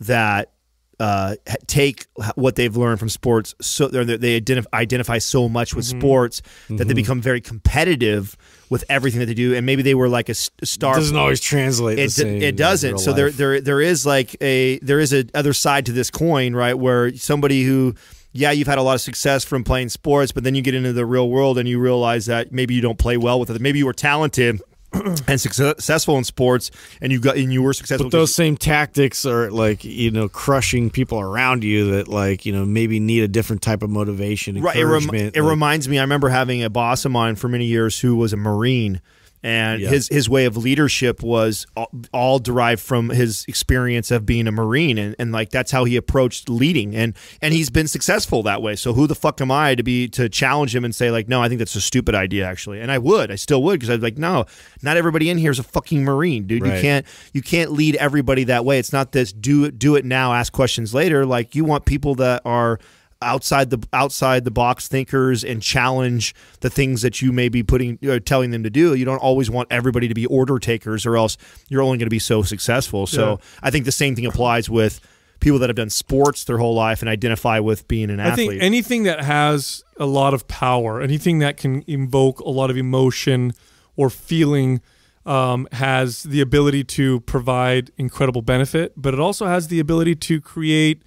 that uh, take what they've learned from sports, so they identify, identify so much with sports that they become very competitive with everything that they do, and maybe they were like a star It doesn't always translate the it, same it doesn't. so there there there is like a there is a other side to this coin right where somebody who yeah you've had a lot of success from playing sports but then you get into the real world and you realize that maybe you don't play well with it. Maybe you were talented and successful in sports and you got and you were successful But those same tactics are like you know crushing people around you that like you know maybe need a different type of motivation, Right. It, rem- it like- reminds me. I remember having a boss of mine for many years who was a Marine, and Yeah. his his way of leadership was all, all derived from his experience of being a Marine, and, and like that's how he approached leading, and and he's been successful that way. So who the fuck am I to be to challenge him and say like, no, I think that's a stupid idea actually, and I would, I still would, because I'd be like, no, not everybody in here is a fucking Marine, dude. You can't you can't lead everybody that way. It's not this do it do it now, ask questions later. Like you want people that are outside the outside the box thinkers and challenge the things that you may be putting uh, telling them to do. You don't always want everybody to be order takers, or else you're only going to be so successful. So Yeah. I think the same thing applies with people that have done sports their whole life and identify with being an I athlete. think anything that has a lot of power, anything that can invoke a lot of emotion or feeling, um, has the ability to provide incredible benefit, but it also has the ability to create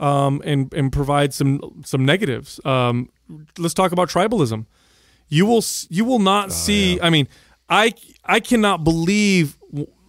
um, and and provide some some negatives. Um, let's talk about tribalism. You will you will not see. I mean, I I cannot believe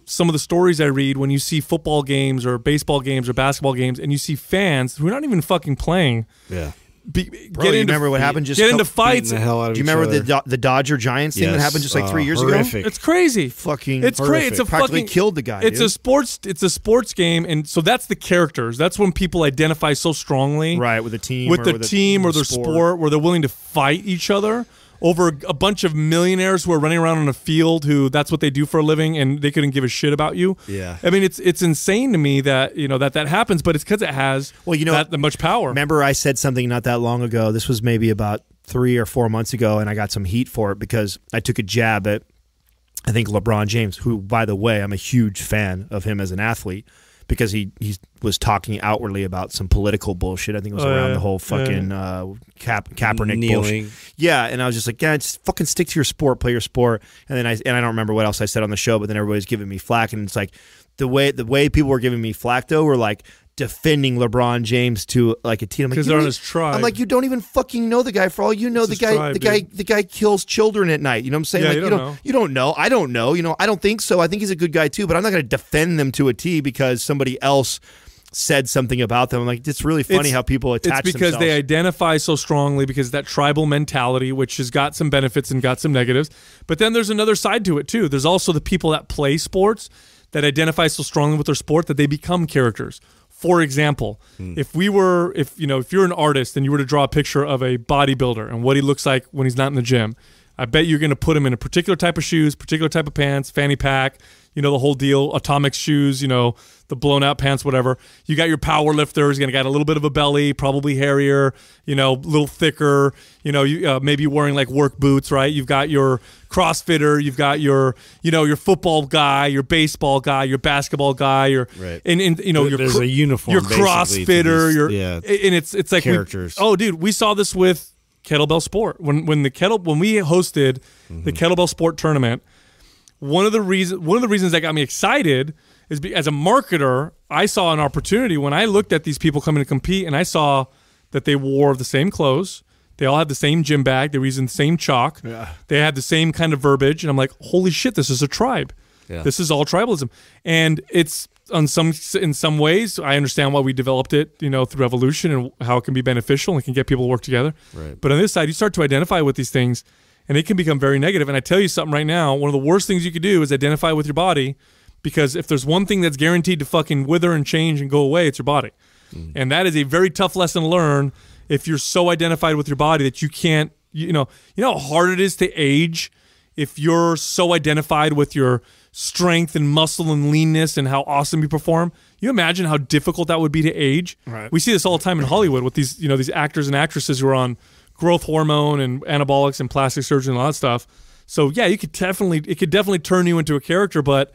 some of the stories I read when you see football games or baseball games or basketball games, and you see fans who are not even fucking playing. Yeah. Be, Bro, get you into, remember what happened just get into fights. The hell out of Do you remember the other. Do- the Dodger Giants thing that happened just like three Uh, years horrific. ago? It's crazy. Fucking It's crazy. It's a practically fucking killed the guy. It's dude. a sports. It's a sports game, and so that's the characters. That's when people identify so strongly, right with the team, with or the with team or their sport. sport. where they're willing to fight each other over a bunch of millionaires who are running around on a field who that's what they do for a living and they couldn't give a shit about you. Yeah. I mean it's it's insane to me that you know that that happens, but it's because it has Well, you know- that, that much power. Remember, I said something not that long ago. This was maybe about three or four months ago, and I got some heat for it because I took a jab at, I think LeBron James, who, by the way, I'm a huge fan of him as an athlete because he he was talking outwardly about some political bullshit. I think it was Oh, around yeah. the whole fucking uh, Cap, Kaepernick Kneeling. bullshit. Yeah, and I was just like, yeah, just fucking stick to your sport, play your sport. And then I and I don't remember what else I said on the show, but then everybody's giving me flack, and it's like the way the way people were giving me flack though were like defending LeBron James to like a team. I'm like, they're on his tribe. I'm like, you don't even fucking know the guy. For all you know, It's the guy, tribe, the guy, dude. the guy kills children at night. You know what I'm saying? Yeah, like, you you don't don't, know. you don't know. I don't know. You know, I don't think so. I think he's a good guy too, but I'm not going to defend them to a T because somebody else said something about them. I'm like, it's really funny It's- how people attach It's because they identify so strongly because that tribal mentality, which has got some benefits and got some negatives. But then there's another side to it too. There's also the people that play sports that identify so strongly with their sport that they become characters. For example, hmm. if we were, if you know, if you're an artist and you were to draw a picture of a bodybuilder and what he looks like when he's not in the gym, I bet you're going to put him in a particular type of shoes, particular type of pants, fanny pack, you know, the whole deal, atomic shoes, you know, the blown out pants, whatever. You got your power lifter, he's going to got a little bit of a belly, probably hairier, you know, a little thicker, you know, you, uh, maybe wearing like work boots, right? You've got your CrossFitter, you've got your, you know, your football guy, your baseball guy, your basketball guy, your, Right. and, and you know, your, there's a uniform your CrossFitter, these- your, yeah, and it's, it's like, we- characters. oh, dude, we saw this with kettlebell sport when, when the kettle, when we hosted Mm-hmm. the kettlebell sport tournament, one of the reasons one of the reasons that got me excited is be, as a marketer, I saw an opportunity when I looked at these people coming to compete and I saw that they wore the same clothes. They all had the same gym bag. They were using the same chalk. They had the same kind of verbiage, and I'm like, "Holy shit! This is a tribe. Yeah. This is all tribalism." And it's on some in some ways, I understand why we developed it, you know, through evolution and how it can be beneficial and can get people to work together. Right. But on this side, you start to identify with these things, and it can become very negative. And I tell you something right now, one of the worst things you could do is identify with your body, because if there's one thing that's guaranteed to fucking wither and change and go away, it's your body. Mm-hmm. And that is a very tough lesson to learn if you're so identified with your body that you can't, you know, you know how hard it is to age if you're so identified with your strength and muscle and leanness and how awesome you perform. You imagine how difficult that would be to age. Right. We see this all the time in Hollywood with these, you know, these actors and actresses who are on growth hormone and anabolics and plastic surgery and all that stuff. So yeah, you could definitely it could definitely turn you into a character, but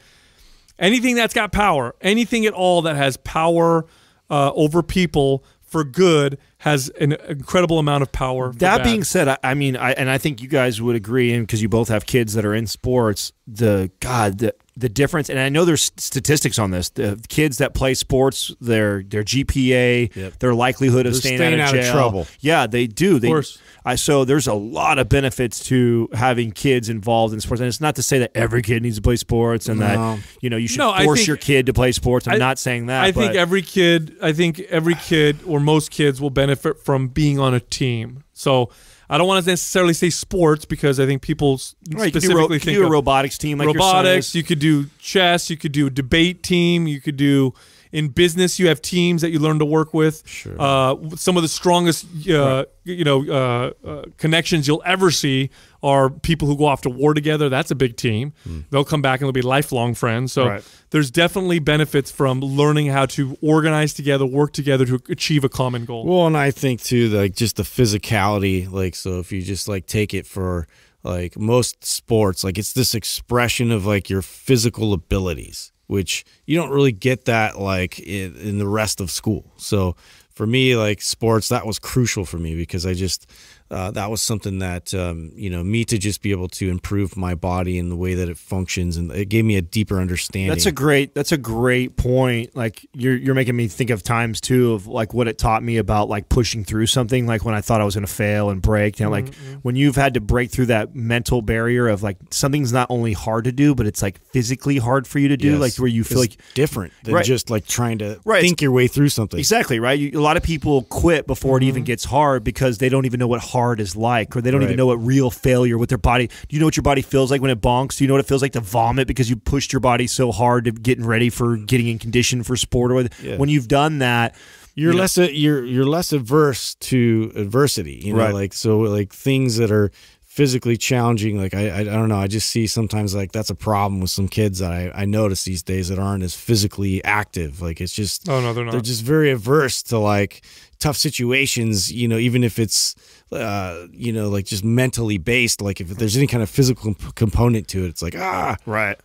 anything that's got power, anything at all that has power uh, over people for good has an incredible amount of power. That being said, I, I mean, I and I think you guys would agree, and because you both have kids that are in sports, the God, the the difference, and I know there's statistics on this. The kids that play sports, their their GPA, Yep. their likelihood of They're staying, staying out, out of of trouble. Yeah, they do. They, course. I so there's a lot of benefits to having kids involved in sports, and it's not to say that every kid needs to play sports and No. that you know you should No, force think- your kid to play sports. I'm I- not saying that. I think every kid, I think every kid or most kids will benefit from being on a team. So I don't want to necessarily say sports because I think people Right, you specifically you think do a robotics team like robotics. You could do chess. You could do a debate team. You could do in business. You have teams that you learn to work with. Sure. Uh, some of the strongest, uh, you know, uh, uh, connections you'll ever see are people who go off to war together. That's a big team. They'll come back and they'll be lifelong friends. So Right. there's definitely benefits from learning how to organize together, work together to achieve a common goal. Well, and I think too, like just the physicality, like so if you just like take it for like most sports, like it's this expression of like your physical abilities, which you don't really get that like in, in the rest of school. So for me, like sports, that was crucial for me because I just uh, that was something that um, you know me to just be able to improve my body and the way that it functions, and it gave me a deeper understanding. That's a great. That's a great point. Like you're you're making me think of times too of like what it taught me about like pushing through something. Like when I thought I was going to fail and break. You know, like when you've had to break through that mental barrier of like something's not only hard to do, but it's like physically hard for you to do. Yes. Like where you feel It's like different than Right. just like trying to Right. think your way through something. Exactly right. You, a lot of people quit before it even Mm-hmm. gets hard because they don't even know what hard is like, or they don't even know what real failure with their body. Do you know what your body feels like when it bonks? Do you know what it feels like to vomit because you pushed your body so hard to getting ready for getting in condition for sport? Or Yeah. when you've done that, you're you know- less you're you're less averse to adversity you know Right. like so like things that are physically challenging like I, I i don't know i just see sometimes like that's a problem with some kids that i i notice these days that aren't as physically active like it's just Oh, no, they're not. they're just very averse to like tough situations you know even if it's uh you know like just mentally based like if there's any kind of physical comp- component to it it's like ah right?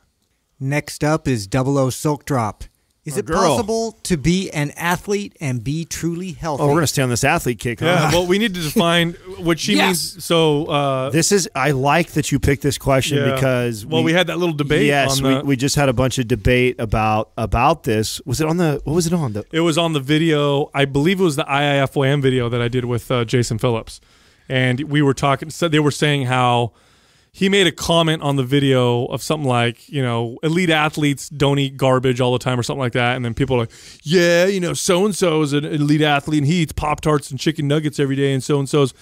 Next up is Double O Silk Drop. Is it girl. possible to be an athlete and be truly healthy? Oh, we're gonna stay on this athlete kick. Huh? Yeah, well, we need to define what she Yes. means. So, uh, This is I like that you picked this question Yeah. because well, we, had that little debate. yes on we, the, we just had a bunch of debate about about this. Was it on the what was it on the It was on the video. I believe it was the IIFYM video that I did with uh, Jason Phillips, and we were talking. So they were saying how he made a comment on the video of something like, you know, elite athletes don't eat garbage all the time or something like that, and then people are like, yeah, you know, so and so is an elite athlete and he eats pop tarts and chicken nuggets every day, and so and so's,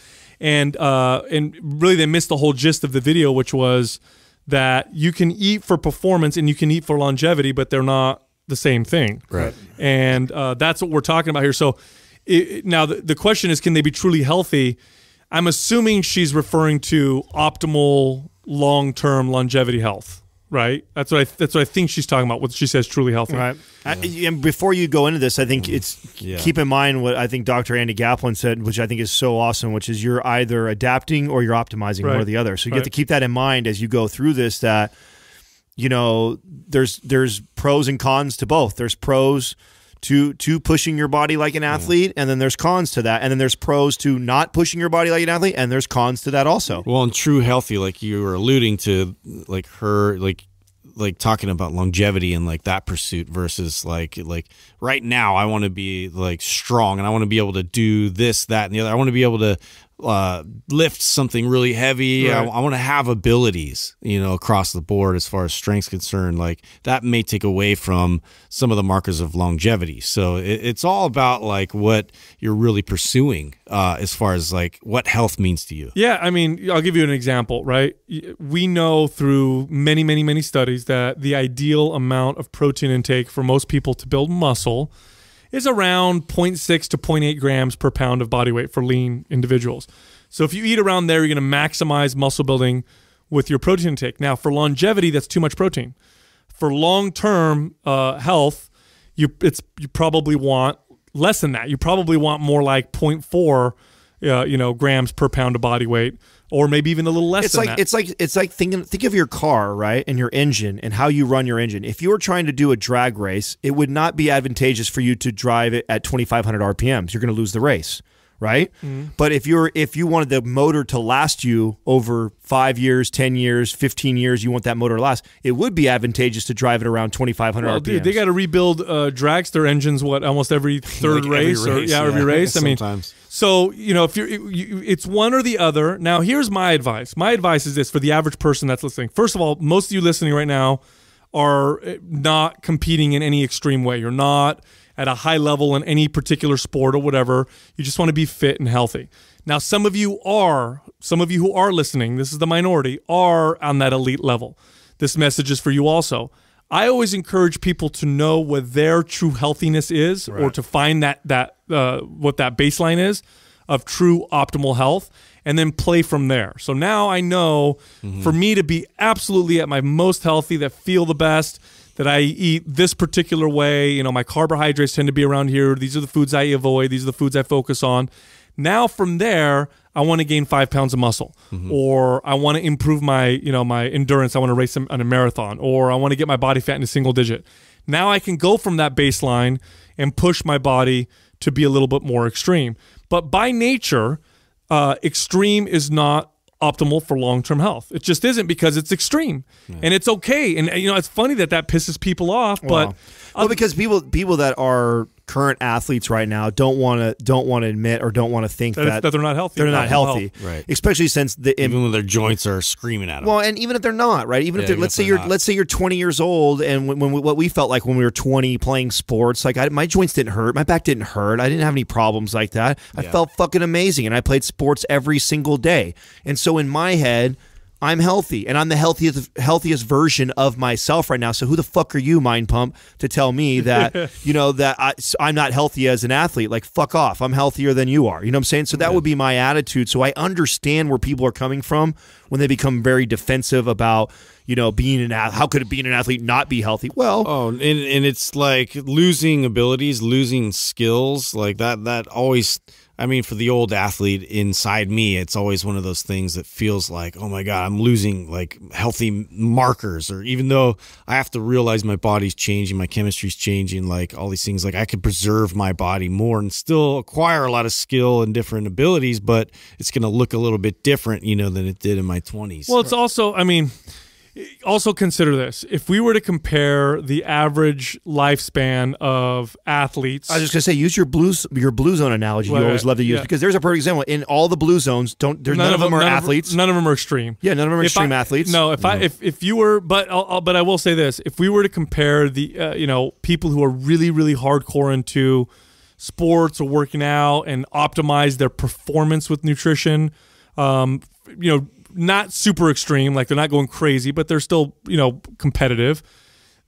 and uh, and really they missed the whole gist of the video, which was that you can eat for performance and you can eat for longevity, but they're not the same thing. Right. And uh, that's what we're talking about here. So it, now the, the question is, can they be truly healthy? I'm assuming she's referring to optimal long-term longevity health, right? That's what I that's what I think she's talking about. What she says truly healthy. Right. I, and before you go into this, I think mm-hmm. it's Yeah. keep in mind what I think Dr. Andy Galpin said, which I think is so awesome, which is you're either adapting or you're optimizing one or the other. So you have to keep that in mind as you go through this. That you know, there's there's pros and cons to both. There's pros to to pushing your body like an athlete, and then there's cons to that, and then there's pros to not pushing your body like an athlete, and there's cons to that also. Well, and true healthy, like you were alluding to, like her, like like talking about longevity and like that pursuit versus like like right now, I want to be like strong and I want to be able to do this, that, and the other. I want to be able to uh, lift something really heavy. I, Right. I want to have abilities, you know, across the board as far as strength's concerned. Like that may take away from some of the markers of longevity. So it, it's all about like what you're really pursuing uh, as far as like what health means to you. Yeah, I mean, I'll give you an example, right? We know through many, many, many studies that the ideal amount of protein intake for most people to build muscle is around 0.6 to 0.8 grams per pound of body weight for lean individuals. So if you eat around there, you're going to maximize muscle building with your protein intake. Now, for longevity, that's too much protein. For long-term uh, health, you it's you probably want less than that. You probably want more like 0.4 uh, you know, grams per pound of body weight, or maybe even a little less it's than like that. it's like it's like thinking think of your car right and your engine and how you run your engine if you were trying to do a drag race it would not be advantageous for you to drive it at 2500 rpms you're going to lose the race right Mm-hmm. but if you're if you wanted the motor to last you over 5 years 10 years 15 years you want that motor to last it would be advantageous to drive it around 2500 well, rpms dude, they got to rebuild uh, dragster engines. What almost every third Like every race, or race, yeah, every yeah. race. I mean, Sometimes. So you know, if you're, you, it's one or the other. Now, here's my advice. My advice is this for the average person that's listening. First of all, most of you listening right now are uh, not competing in any extreme way. You're not at a high level in any particular sport or whatever. You just want to be fit and healthy. Now, some of you are, some of you who are listening, this is the minority, are on that elite level. This message is for you also. I always encourage people to know what their true healthiness is, or to find that that uh, what that baseline is of true optimal health, and then play from there. So now I know for me to be absolutely at my most healthy, that feel the best, that I eat this particular way. You know, my carbohydrates tend to be around here. These are the foods I avoid. These are the foods I focus on. Now from there, I want to gain five pounds of muscle, or I want to improve my, you know, my endurance. I want to race on a marathon, or I want to get my body fat in a single digit. Now I can go from that baseline and push my body to be a little bit more extreme. But by nature, uh, extreme is not optimal for long-term health. It just isn't because it's extreme, and it's okay. And you know, it's funny that that pisses people off, but Wow. well, because people people that are current athletes right now don't want to don't want to admit or don't want to think That- that, that they're not healthy. They're not Not well. healthy, Right. Especially since the Even when their joints are screaming at them. well, and even if they're not, right? Even if they're, even let's if say they're you're not. let's say you're 20 years old, and when, when we, what we felt like when we were 20 playing sports, like I, my joints didn't hurt, my back didn't hurt, I didn't have any problems like that. I felt fucking amazing, and I played sports every single day. And so in my head. I'm healthy, and I'm the healthiest healthiest version of myself right now. So who the fuck are you, Mind Pump, to tell me that you know that I, I'm not healthy as an athlete? Like fuck off, I'm healthier than you are. You know what I'm saying? So that would be my attitude. So I understand where people are coming from when they become very defensive about you know being an ath- how could being an athlete not be healthy? Well, Oh, and, and it's like losing abilities, losing skills, like that. That always, I mean, for the old athlete inside me, it's always one of those things that feels like, oh my god, I'm losing like healthy markers. Or even though I have to realize my body's changing, my chemistry's changing, like all these things, like I could preserve my body more and still acquire a lot of skill and different abilities, but it's going to look a little bit different, you know, than it did in my 20s. Well, it's also, I mean, also consider this: if we were to compare the average lifespan of athletes, I was just gonna say use your blues your blue zone analogy. Right, you always love to use yeah. because there's a perfect example in all the blue zones. Don't there's none, of them are none athletes. none of them are extreme. Yeah, none of them are If extreme I- athletes. No, if I if if you were, but I'll, I'll- but I will say this: if we were to compare the uh, you know people who are really really hardcore into sports or working out and optimize their performance with nutrition, um, you know, not super extreme, like they're not going crazy, but they're still you know competitive.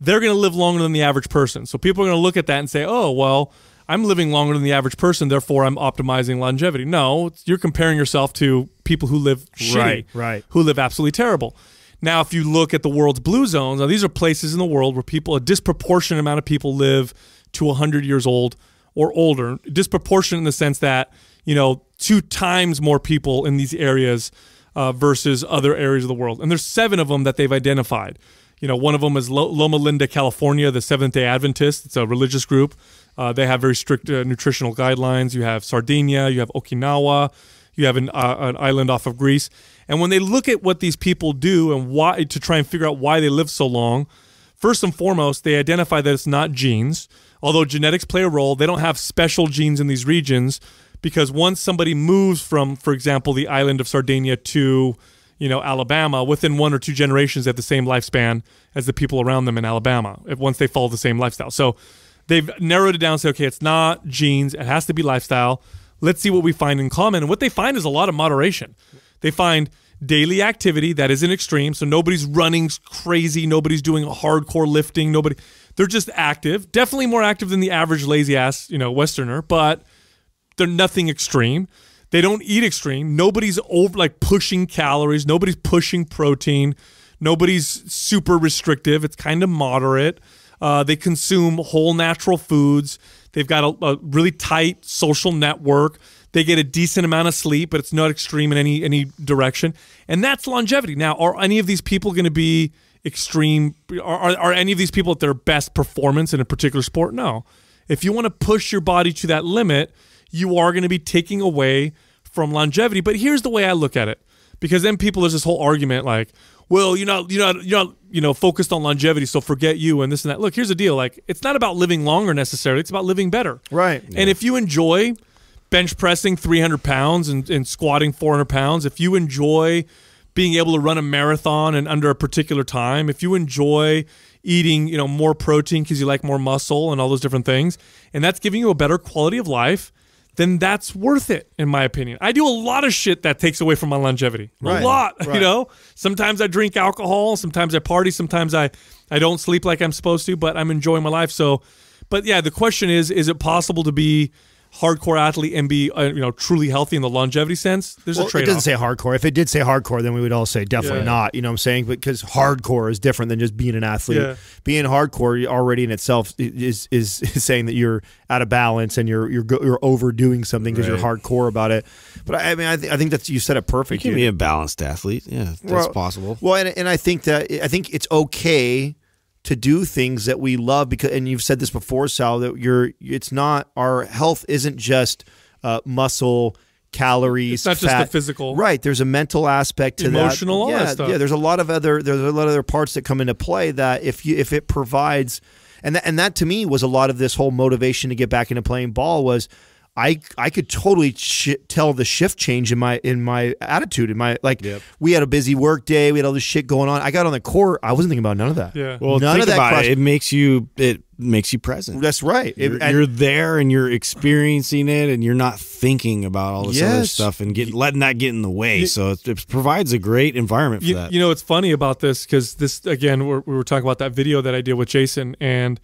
They're going to live longer than the average person. So people are going to look at that and say, "Oh, well." I'm living longer than the average person, therefore I'm optimizing longevity. No, it's- you're comparing yourself to people who live shitty, Right, right. who live absolutely terrible. Now, if you look at the world's blue zones, now these are places in the world where people, a disproportionate amount of people live to 100 years old or older. Disproportionate in the sense that, you know, two times more people in these areas uh, versus other areas of the world. And there's seven of them that they've identified. You know, one of them is Loma Linda, California, the Seventh day Adventist. It's a religious group. Uh, they have very strict uh, nutritional guidelines. You have Sardinia, you have Okinawa, you have an, uh, an island off of Greece. And when they look at what these people do and why to try and figure out why they live so long, first and foremost, they identify that it's not genes. Although genetics play a role, they don't have special genes in these regions because once somebody moves from, for example, the island of Sardinia to, you know, Alabama, within one or two generations, they have the same lifespan as the people around them in Alabama. If once they follow the same lifestyle, so they've narrowed it down. Say, okay, it's not genes; it has to be lifestyle. Let's see what we find in common. And what they find is a lot of moderation. They find daily activity that isn't extreme. So nobody's running crazy. Nobody's doing hardcore lifting. Nobody. They're just active. Definitely more active than the average lazy ass, you know, Westerner. But they're nothing extreme. They don't eat extreme. Nobody's over like pushing calories. Nobody's pushing protein. Nobody's super restrictive. It's kind of moderate. Uh, they consume whole natural foods. They've got a, a really tight social network. They get a decent amount of sleep, but it's not extreme in any any direction. And that's longevity. Now, are any of these people going to be extreme? Are, are, are any of these people at their best performance in a particular sport? No. If you want to push your body to that limit, you are going to be taking away from longevity. But here's the way I look at it, because then people there's this whole argument like, well, you're not you're not you're not you know focused on longevity, so forget you and this and that. Look, here's the deal: like it's not about living longer necessarily; it's about living better. Right. And if you enjoy bench pressing 300 pounds and, and squatting 400 pounds, if you enjoy being able to run a marathon and under a particular time, if you enjoy eating, you know, more protein because you like more muscle and all those different things, and that's giving you a better quality of life, then that's worth it, in my opinion. I do a lot of shit that takes away from my longevity. Right, A lot, you know. Sometimes I drink alcohol, sometimes I party, sometimes I I don't sleep like I'm supposed to, but I'm enjoying my life. So, but yeah, the question is: Is it possible to be hardcore athlete and be uh, you know truly healthy in the longevity sense? There's Well, a trade it trade doesn't say hardcore. If it did say hardcore, then we would all say definitely Yeah. not. You know what I'm saying? Because hardcore is different than just being an athlete. Yeah. Being hardcore already in itself is, is is saying that you're out of balance and you're you're you're overdoing something because you're hardcore about it. But I, I mean, I, th- I think that's you said it You perfect. can dude. be a balanced athlete. Yeah, that's Well- possible. Well, and, and I think that I think it's okay to do things that we love because and you've said this before Sal that you're it's not our health isn't just uh, muscle calories It's not just the fat. physical. right there's a mental aspect to Emotional, that all yeah that stuff. yeah there's a lot of other there's a lot of other parts that come into play that if you if it provides and that, and that to me was a lot of this whole motivation to get back into playing ball was I I could totally sh- tell the shift change in my in my attitude in my like we had a busy work day we had all this shit going on I got on the court I wasn't thinking about none of that Yeah. Well, none think of that about it. It makes you it makes you present. that's right It- You're, and- you're there and you're experiencing it, and you're not thinking about all this other stuff and get letting that get in the way. so it, it provides a great environment for you, that. you know, it's funny about this because this again, we're, we were talking about that video that I did with Jason, and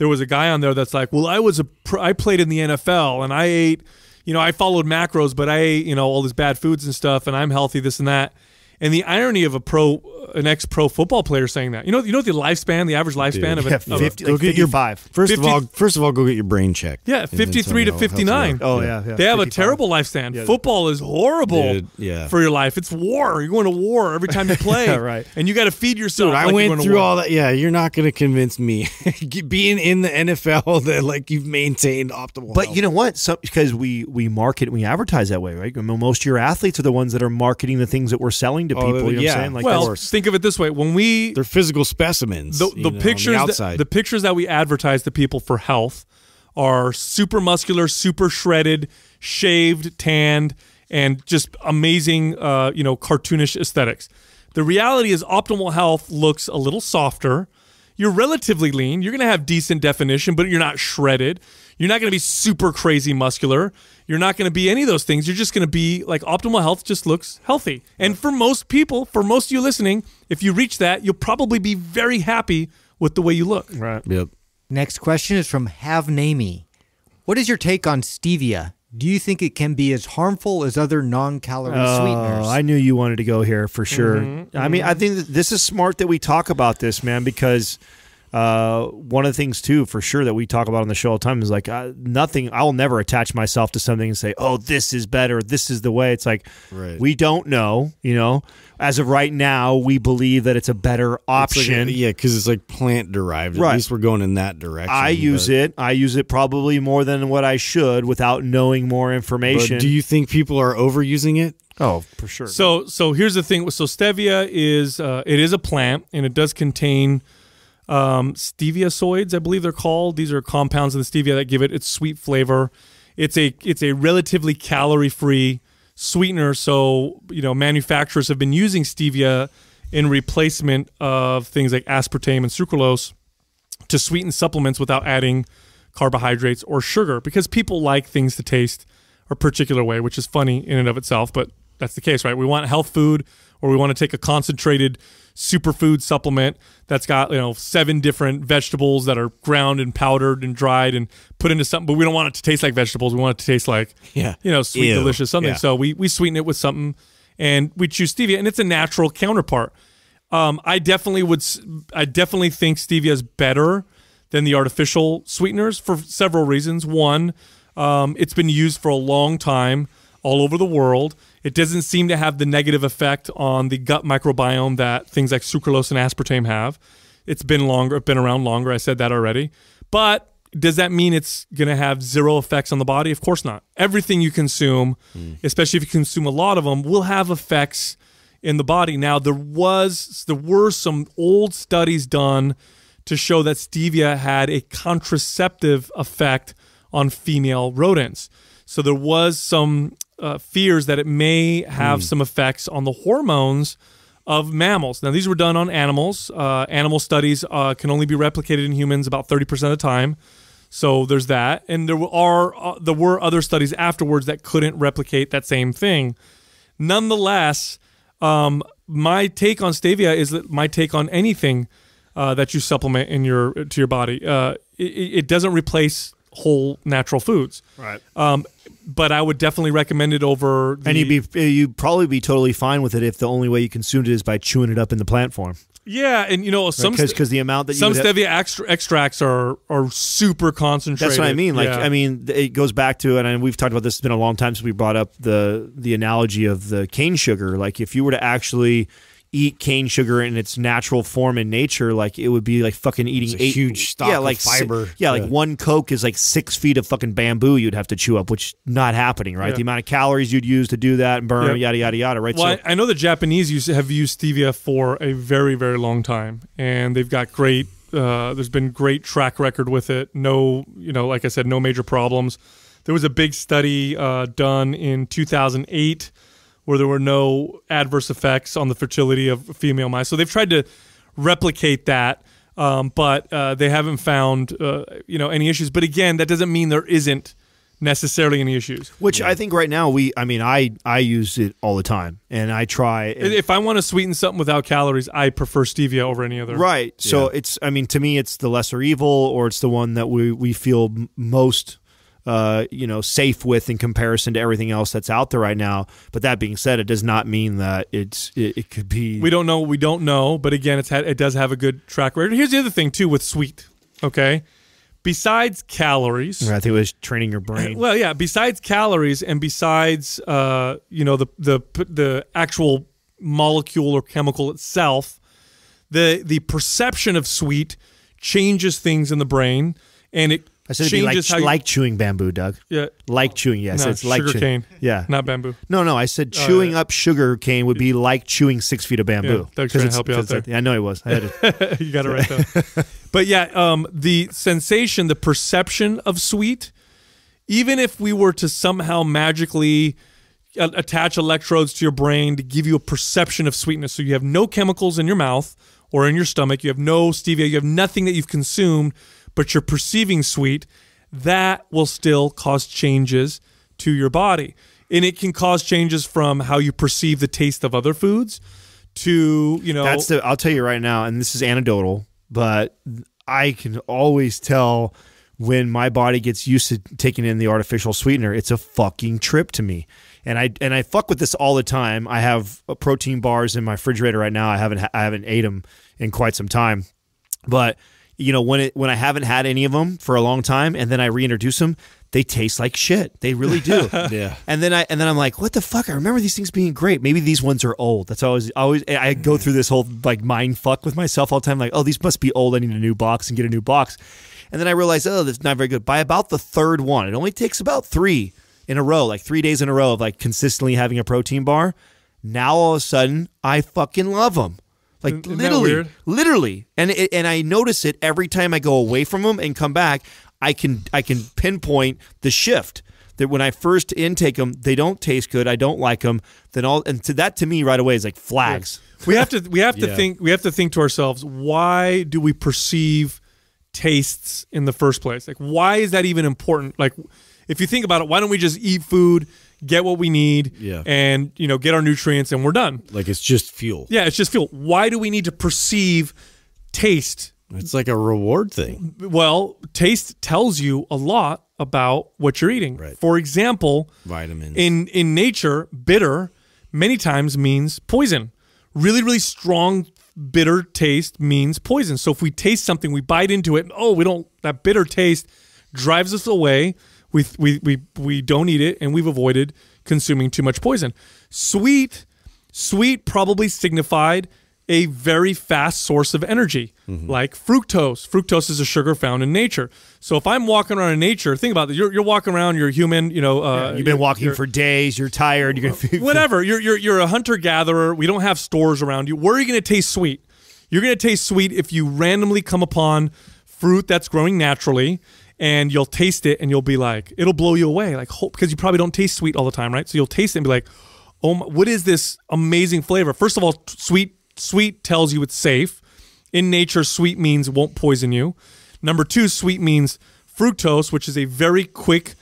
there was a guy on there that's like, "Well, I was a I played in the NFL, and I ate, you know, I followed macros, but I ate, you know, all these bad foods and stuff, and I'm healthy, this and that." And the irony of a pro, an ex pro football player saying that, you know, you know the lifespan, the average lifespan of, yeah, a, of a- 50, Go get your- 55 first 50 of all, first of all, go get your brain checked. yeah, And then tell 53 to how healthy you 59. oh yeah, yeah They have a terrible lifespan. Yeah. Football is horrible Dude, yeah. for your life. It's war. You're going to war every time you play. Yeah, right. And you got to feed yourself. Dude, I like you're went going through all that. Yeah, you're not going to convince me. Being in the NFL, that like you've maintained optimal. But health. you know what? So, because we we market, and we advertise that way, right? I mean, most of your athletes are the ones that are marketing the things that we're selling to Oh, people. you know what yeah. I'm saying? Like well, think of it this way: when we they're physical specimens. the, the know, pictures the that, outside. the pictures that we advertise to people for health are super muscular, super shredded, shaved, tanned, and just amazing, uh, you know, cartoonish aesthetics. The reality is, optimal health looks a little softer. You're relatively lean. You're going to have decent definition, but you're not shredded. You're not going to be super crazy muscular. You're not going to be any of those things. You're just going to be like optimal health just looks healthy. And for most people, for most of you listening, if you reach that, you'll probably be very happy with the way you look. right. Yep. Next question is from Have Namey. What is your take on stevia? Do you think it can be as harmful as other non-calorie sweeteners? Oh, I knew you wanted to go here for sure. Mm-hmm, I mean, I think this is smart that we talk about this, man, because uh, one of the things too, for sure, that we talk about on the show all the time is like uh, nothing. I'll never attach myself to something and say, "Oh, this is better. This is the way." It's like Right. we don't know. You know, as of right now, we believe that it's a better It's like a- option. yeah, because it's like plant derived. At least we're going in that direction. I use but- it. I use it probably more than what I should without knowing more information. But do you think people are overusing it? oh, for sure. So, so here's the thing. So stevia is uh, it is a plant, and it does contain um, I believe they're called. These are compounds in the stevia that give it its sweet flavor. It's a it's a relatively calorie free sweetener. So you know manufacturers have been using stevia in replacement of things like aspartame and sucralose to sweeten supplements without adding carbohydrates or sugar because people like things to taste a particular way, which is funny in and of itself, but that's the case, right? We want health food or we want to take a concentrated superfood supplement that's got, you know, seven different vegetables that are ground and powdered and dried and put into something, but we don't want it to taste like vegetables. We want it to taste like, Yeah. you know, sweet, Ew. delicious something. Yeah. So we, we sweeten it with something and we choose stevia and it's a natural counterpart. Um, I definitely would. i definitely think stevia is better than the artificial sweeteners for several reasons. One, um, it's been used for a long time all over the world. It doesn't seem to have the negative effect on the gut microbiome that things like sucralose and aspartame have. It's been longer. Been around longer. I said that already. But does that mean it's going to have zero effects on the body? Of course not. Everything you consume, hmm. especially if you consume a lot of them, will have effects in the body. Now there was there were some old studies done to show that stevia had a contraceptive effect on female rodents. So there was some uh, fears that it may have some effects on the hormones of mammals. Now these were done on animals. Uh, animal studies uh, can only be replicated in humans about thirty percent of the time. So there's that, and there are uh, there were other studies afterwards that couldn't replicate that same thing. Nonetheless, um, my take on stevia is that my take on anything uh, that you supplement in your to your body. Uh, it, it doesn't replace whole natural foods, Right. um, but I would definitely recommend it over. The, And you'd be you'd probably be totally fine with it if the only way you consumed it is by chewing it up in the plant form. yeah, and you know some Because st- the amount that you some stevia extra- extracts are are super concentrated. That's what I mean. Like, Yeah. I mean, it goes back to, and I- we've talked about this. It's been a long time since we brought up the the analogy of the cane sugar. Like, if you were to actually eat cane sugar in its natural form in nature, like it would be like fucking eating It's a eight huge stalk yeah, of like si- fiber. yeah, like Yeah. one Coke is like six feet of fucking bamboo you'd have to chew up, which not happening, right? Yeah. The amount of calories you'd use to do that and burn, Yep. yada yada yada, right? Well, so I, I know the Japanese use, have used stevia for a very, very long time, and they've got great. Uh, there's been great track record with it. No, you know, like I said, no major problems. There was a big study uh, done in 2008 where there were no adverse effects on the fertility of female mice. So they've tried to replicate that, um, but uh, they haven't found uh, you know any issues. But again, that doesn't mean there isn't necessarily any issues. which I think right now we, I mean, I I use it all the time, and I try. and- If I want to sweeten something without calories, I prefer stevia over any other. Right. So it's I mean to me it's the lesser evil or it's the one that we we feel most uh, you know safe with in comparison to everything else that's out there right now. But that being said, it does not mean that it's it, it could be We don't know. We don't know. But again, it's had, it does have a good track record. Here's the other thing too with sweet. Okay, besides calories. I think it was training your brain. Well, yeah. Besides calories and besides, uh, you know, the the the actual molecule or chemical itself, the the perception of sweet changes things in the brain, and it I said it'd be like, you, like chewing bamboo, Doug. yeah, Like chewing, yes. No, it's like sugar chewing. cane. Yeah. not bamboo. no, no. I said Oh, chewing yeah. up sugar cane would be like chewing six feet of bamboo. Yeah, Doug's trying to help you out 'cause it's- I know he was. I had it. you got it right though. but yeah, um, the sensation, the perception of sweet, even if we were to somehow magically attach electrodes to your brain to give you a perception of sweetness, so you have no chemicals in your mouth or in your stomach, you have no stevia, you have nothing that you've consumed, but you're perceiving sweet, that will still cause changes to your body. And it can cause changes from how you perceive the taste of other foods to, you know, That's the. I'll tell you right now, and this is anecdotal, but I can always tell when my body gets used to taking in the artificial sweetener. It's a fucking trip to me, and I and I fuck with this all the time. I have uh, protein bars in my refrigerator right now. I haven't I haven't ate them in quite some time, but you know when it when I haven't had any of them for a long time, and then I reintroduce them, they taste like shit. They really do. Yeah. And then I and then I'm like, what the fuck? I remember these things being great. Maybe these ones are old. That's always always I go through this whole like mind fuck with myself all the time. Like, oh, these must be old. I need a new box and get a new box. And then I realize, oh, that's not very good. By about the third one, it only takes about three in a row, like three days in a row of like consistently having a protein bar. Now all of a sudden, I fucking love them. Like Isn't literally, literally, and it, and I notice it every time I go away from them and come back. I can I can pinpoint the shift that when I first intake them, they don't taste good. I don't like them. Then all and to that to me right away is like flags. we have to we have to Yeah. think we have to think to ourselves why do we perceive tastes in the first place like why is that even important like if you think about it why don't we just eat food get what we need Yeah. and you know get our nutrients and we're done Like it's just fuel. yeah it's just fuel why do we need to perceive taste It's like a reward thing. well taste tells you a lot about what you're eating Right. for example Vitamins. in in nature bitter many times means poison really really strong bitter taste means poison so if we taste something we bite into it and oh we don't that bitter taste drives us away we we we, we don't eat it and we've avoided consuming too much poison sweet sweet probably signified a very fast source of energy, like fructose. Fructose is a sugar found in nature. So if I'm walking around in nature, think about it. You're, you're walking around. You're human. You know, uh, You've been walking for days. You're tired. You're gonna feel whatever. You're you're you're a hunter gatherer. We don't have stores around you. Where are you going to taste sweet? You're going to taste sweet if you randomly come upon fruit that's growing naturally, and you'll taste it, and you'll be like, it'll blow you away, like because you probably don't taste sweet all the time, right? So you'll taste it and be like, oh, my, what is this amazing flavor? First of all, sweet sweet tells you it's safe. In nature, sweet means won't poison you. Number two, sweet means fructose, which is a very quick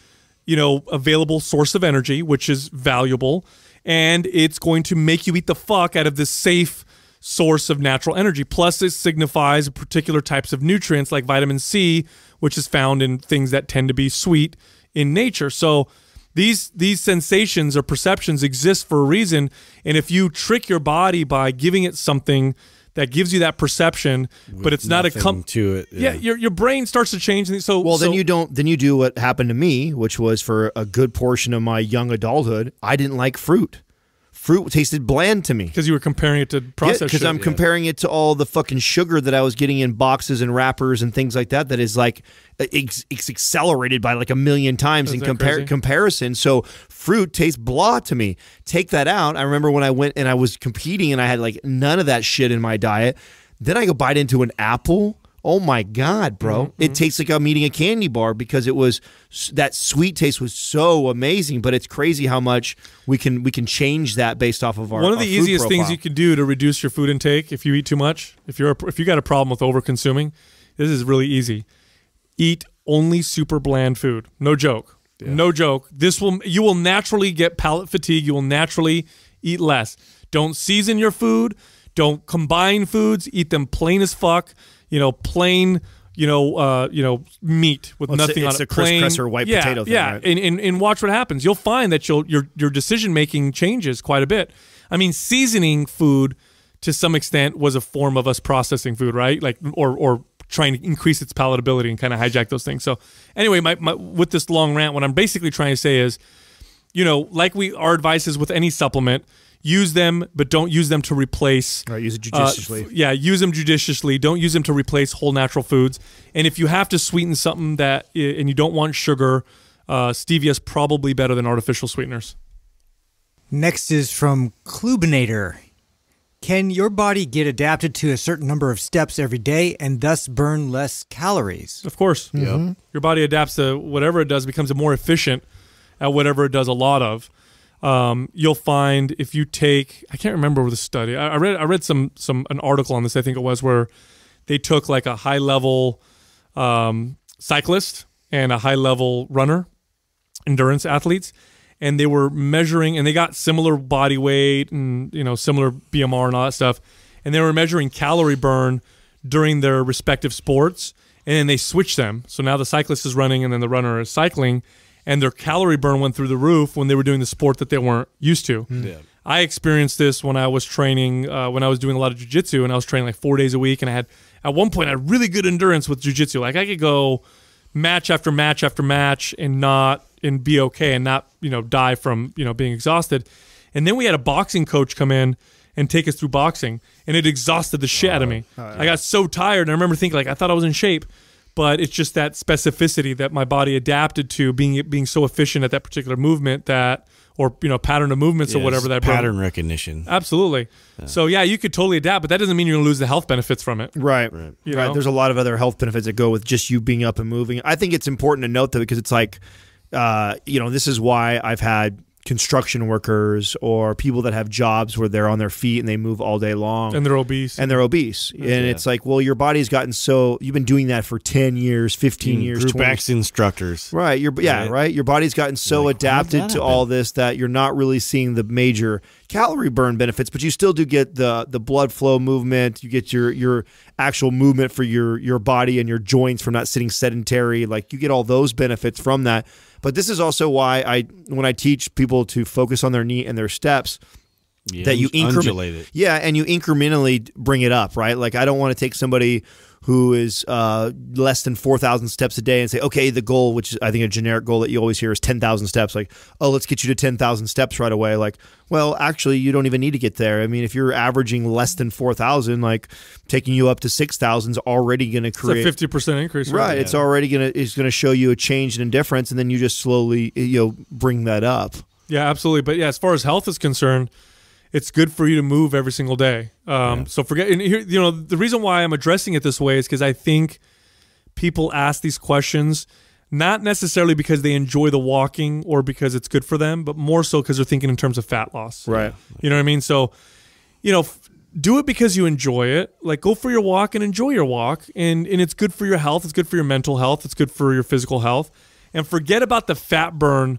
you know, available source of energy, which is valuable, and it's going to make you eat the fuck out of this safe source of natural energy. Plus, it signifies particular types of nutrients like vitamin C, which is found in things that tend to be sweet in nature. So these these sensations or perceptions exist for a reason, and if you trick your body by giving it something that gives you that perception, but it's not a come to it. yeah, your your brain starts to change. and So Well, then you don't. Then you do what happened to me, which was for a good portion of my young adulthood. I didn't like fruit. Fruit tasted bland to me. because you were comparing it to processed. Because sugar. I'm comparing it to all the fucking sugar that I was getting in boxes and wrappers and things like that. That is like it's, it's accelerated by like a million times Isn't in compar- comparison. So fruit tastes blah to me. Take that out. I remember when I went and I was competing and I had like none of that shit in my diet. Then I go bite into an apple. Oh my god, bro! Mm-hmm, It tastes like I'm eating a candy bar because it was that sweet taste was so amazing. But it's crazy how much we can we can change that based off of our One of the easiest things you can do to reduce your food intake if you eat too much, if you're a, if you got a problem with over consuming, this is really easy. Eat only super bland food. No joke. No joke. This will you will naturally get palate fatigue. You will naturally eat less. Don't season your food. Don't combine foods. Eat them plain as fuck. You know, plain. You know, uh, you know, meat with Well, it's nothing a- on it's it. a Chris plain, Kresser white yeah, potato thing, Yeah, right? and, and and watch what happens. You'll find that you'll your your decision making changes quite a bit. I mean, seasoning food to some extent was a form of us processing food, right? Like or or trying to increase its palatability and kind of hijack those things. So anyway, my, my with this long rant, what I'm basically trying to say is, you know, like we our advice is with any supplement, use them, but don't use them to replace. Right, use it uh, judiciously. f- yeah, use them judiciously. Don't use them to replace whole natural foods. And if you have to sweeten something that and you don't want sugar, uh, stevia is probably better than artificial sweeteners. Next is from Klubinator. Can your body get adapted to a certain number of steps every day and thus burn less calories? Of course. Yep. Your body adapts to whatever it does, becomes more efficient at whatever it does a lot of. Um, you'll find if you take, I can't remember the study. I, I read, I read some, some, an article on this. I think it was where they took like a high level um, cyclist and a high level runner, endurance athletes, and they were measuring, and they got similar body weight and you know similar BMR and all that stuff, and they were measuring calorie burn during their respective sports, and then they switched them. So now the cyclist is running, and then the runner is cycling, and their calorie burn went through the roof when they were doing the sport that they weren't used to. I experienced this when I was training, uh, when I was doing a lot of jujitsu, and I was training like four days a week, and I had at one point I had really good endurance with jujitsu. Like I could go match after match after match and not and be okay and not you know die from you know being exhausted. And then we had a boxing coach come in and take us through boxing, and it exhausted the shit out of me. I got so tired, and I remember thinking like I thought I was in shape, but it's just that specificity that my body adapted to being being so efficient at that particular movement that or you know pattern of movements or whatever that pattern recognition. Absolutely. So yeah, you could totally adapt, but that doesn't mean you're gonna lose the health benefits from it. Right. You right. There's a lot of other health benefits that go with just you being up and moving. I think it's important to note that because it's like, uh, you know, this is why I've had construction workers or people that have jobs where they're on their feet and they move all day long And they're obese. and they're obese. And it's like, well, your body's gotten so you've been doing that for 10 years, 15 mm, years, Group 20 X instructors. Right. Your yeah, Right. right. Your body's gotten so Like, adapted to happen? all this that you're not really seeing the major calorie burn benefits, but you still do get the the blood flow movement. You get your your actual movement for your your body and your joints from not sitting sedentary. Like you get all those benefits from that. But this is also why I when I teach people to focus on their NEAT and their steps Yeah, that you increment, it. yeah, and you incrementally bring it up, right? Like I don't want to take somebody who is uh, less than four thousand steps a day and say, okay, the goal, which is I think a generic goal that you always hear is ten thousand steps. Like, oh, let's get you to ten thousand steps right away. Like, well, actually, you don't even need to get there. I mean, if you're averaging less than four thousand, like taking you up to six thousand is already going to it's a create fifty percent increase. Right, it's already gonna is gonna show you a change in difference. and then you just slowly you know bring that up. Yeah, absolutely. But yeah, as far as health is concerned, it's good for you to move every single day. Um, So forget, and here, you know, the reason why I'm addressing it this way is because I think people ask these questions not necessarily because they enjoy the walking or because it's good for them, but more so because they're thinking in terms of fat loss. Right. You know what I mean? So, you know, f- do it because you enjoy it. Like go for your walk and enjoy your walk. And and it's good for your health, it's good for your mental health, it's good for your physical health. And forget about the fat burn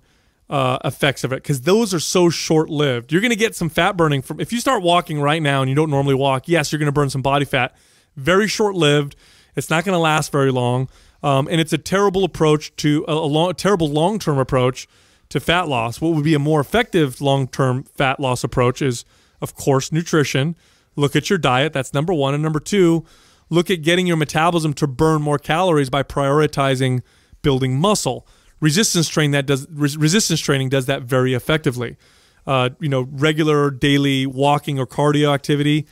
uh, effects of it because those are so short lived. You're going to get some fat burning from if you start walking right now and you don't normally walk. Yes, you're going to burn some body fat. Very short lived. It's not going to last very long, um, and it's a terrible approach to a, long, a terrible long term approach to fat loss. What would be a more effective long term fat loss approach is, of course, nutrition. Look at your diet. That's number one, and number two, look at getting your metabolism to burn more calories by prioritizing building muscle. Resistance training that does res- resistance training does that very effectively. uh, you know, regular daily walking or cardio activity,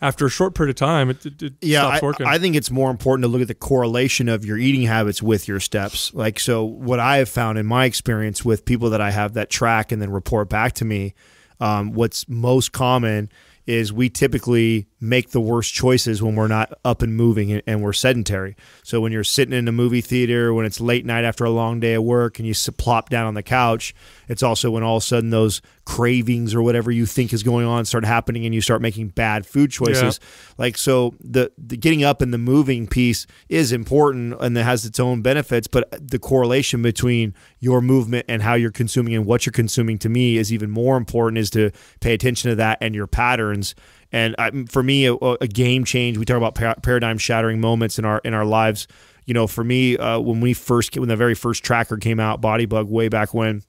after a short period of time, it, it, it yeah, stops I. I think it's more important to look at the correlation of your eating habits with your steps. Like, so what I have found in my experience with people that I have that track and then report back to me, um, what's most common is we typically make the worst choices when we're not up and moving and, and we're sedentary. So when you're sitting in a movie theater, when it's late night after a long day of work and you plop down on the couch, it's also when all of a sudden those cravings or whatever you think is going on start happening and you start making bad food choices. Like so the, the getting up and the moving piece is important and it has its own benefits, but the correlation between your movement and how you're consuming and what you're consuming to me is even more important is to pay attention to that and your patterns. And I, for me, a, a game change. We talk about par- paradigm shattering moments in our in our lives. You know, for me, uh, when we first when the very first tracker came out, BodyBugg, way back when,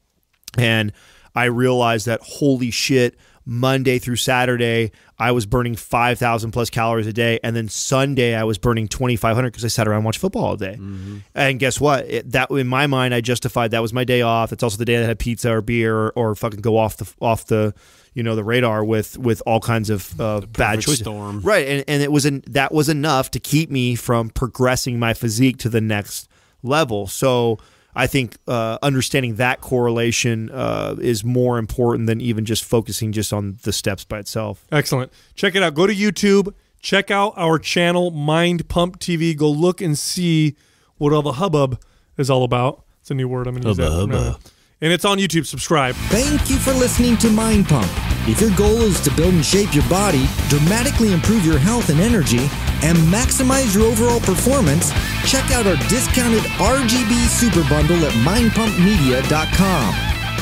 and I realized that holy shit, Monday through Saturday, I was burning 5,000 plus calories a day. And then Sunday, I was burning 2,500 because I sat around and watched football all day. And guess what? It, that In my mind, I justified that was my day off. It's also the day that I had pizza or beer or, or fucking go off the, off the, you know, the radar with, with all kinds of uh, bad choices. storm. Right. And, and it was, an, that was enough to keep me from progressing my physique to the next level. So, I think uh, understanding that correlation uh, is more important than even just focusing just on the steps by itself. Excellent. Check it out. Go to YouTube. Check out our channel, Mind Pump TV. Go look and see what all the hubbub is all about. It's a new word. I'm going to use that. Hubba And it's on YouTube. Subscribe. Thank you for listening to Mind Pump. If your goal is to build and shape your body, dramatically improve your health and energy, and maximize your overall performance, check out our discounted RGB Super Bundle at mindpumpmedia.com.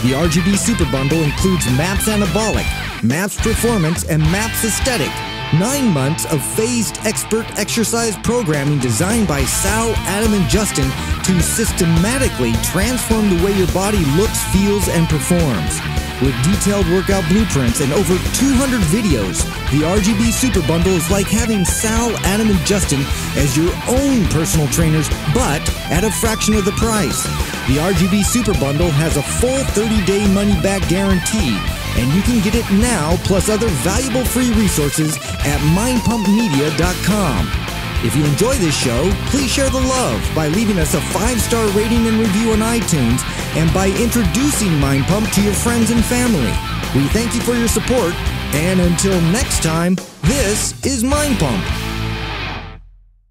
The RGB Super Bundle includes MAPS Anabolic, MAPS Performance, and MAPS Aesthetic. Nine months of phased expert exercise programming designed by Sal, Adam, and Justin to systematically transform the way your body looks, feels, and performs. With detailed workout blueprints and over 200 videos, the RGB Super Bundle is like having Sal, Adam, and Justin as your own personal trainers, but at a fraction of the price. The RGB Super Bundle has a full 30 day money back guarantee, and you can get it now plus other valuable free resources at mindpumpmedia.com. If you enjoy this show, please share the love by leaving us a five star rating and review on iTunes and by introducing Mind Pump to your friends and family. We thank you for your support, and until next time, this is Mind Pump.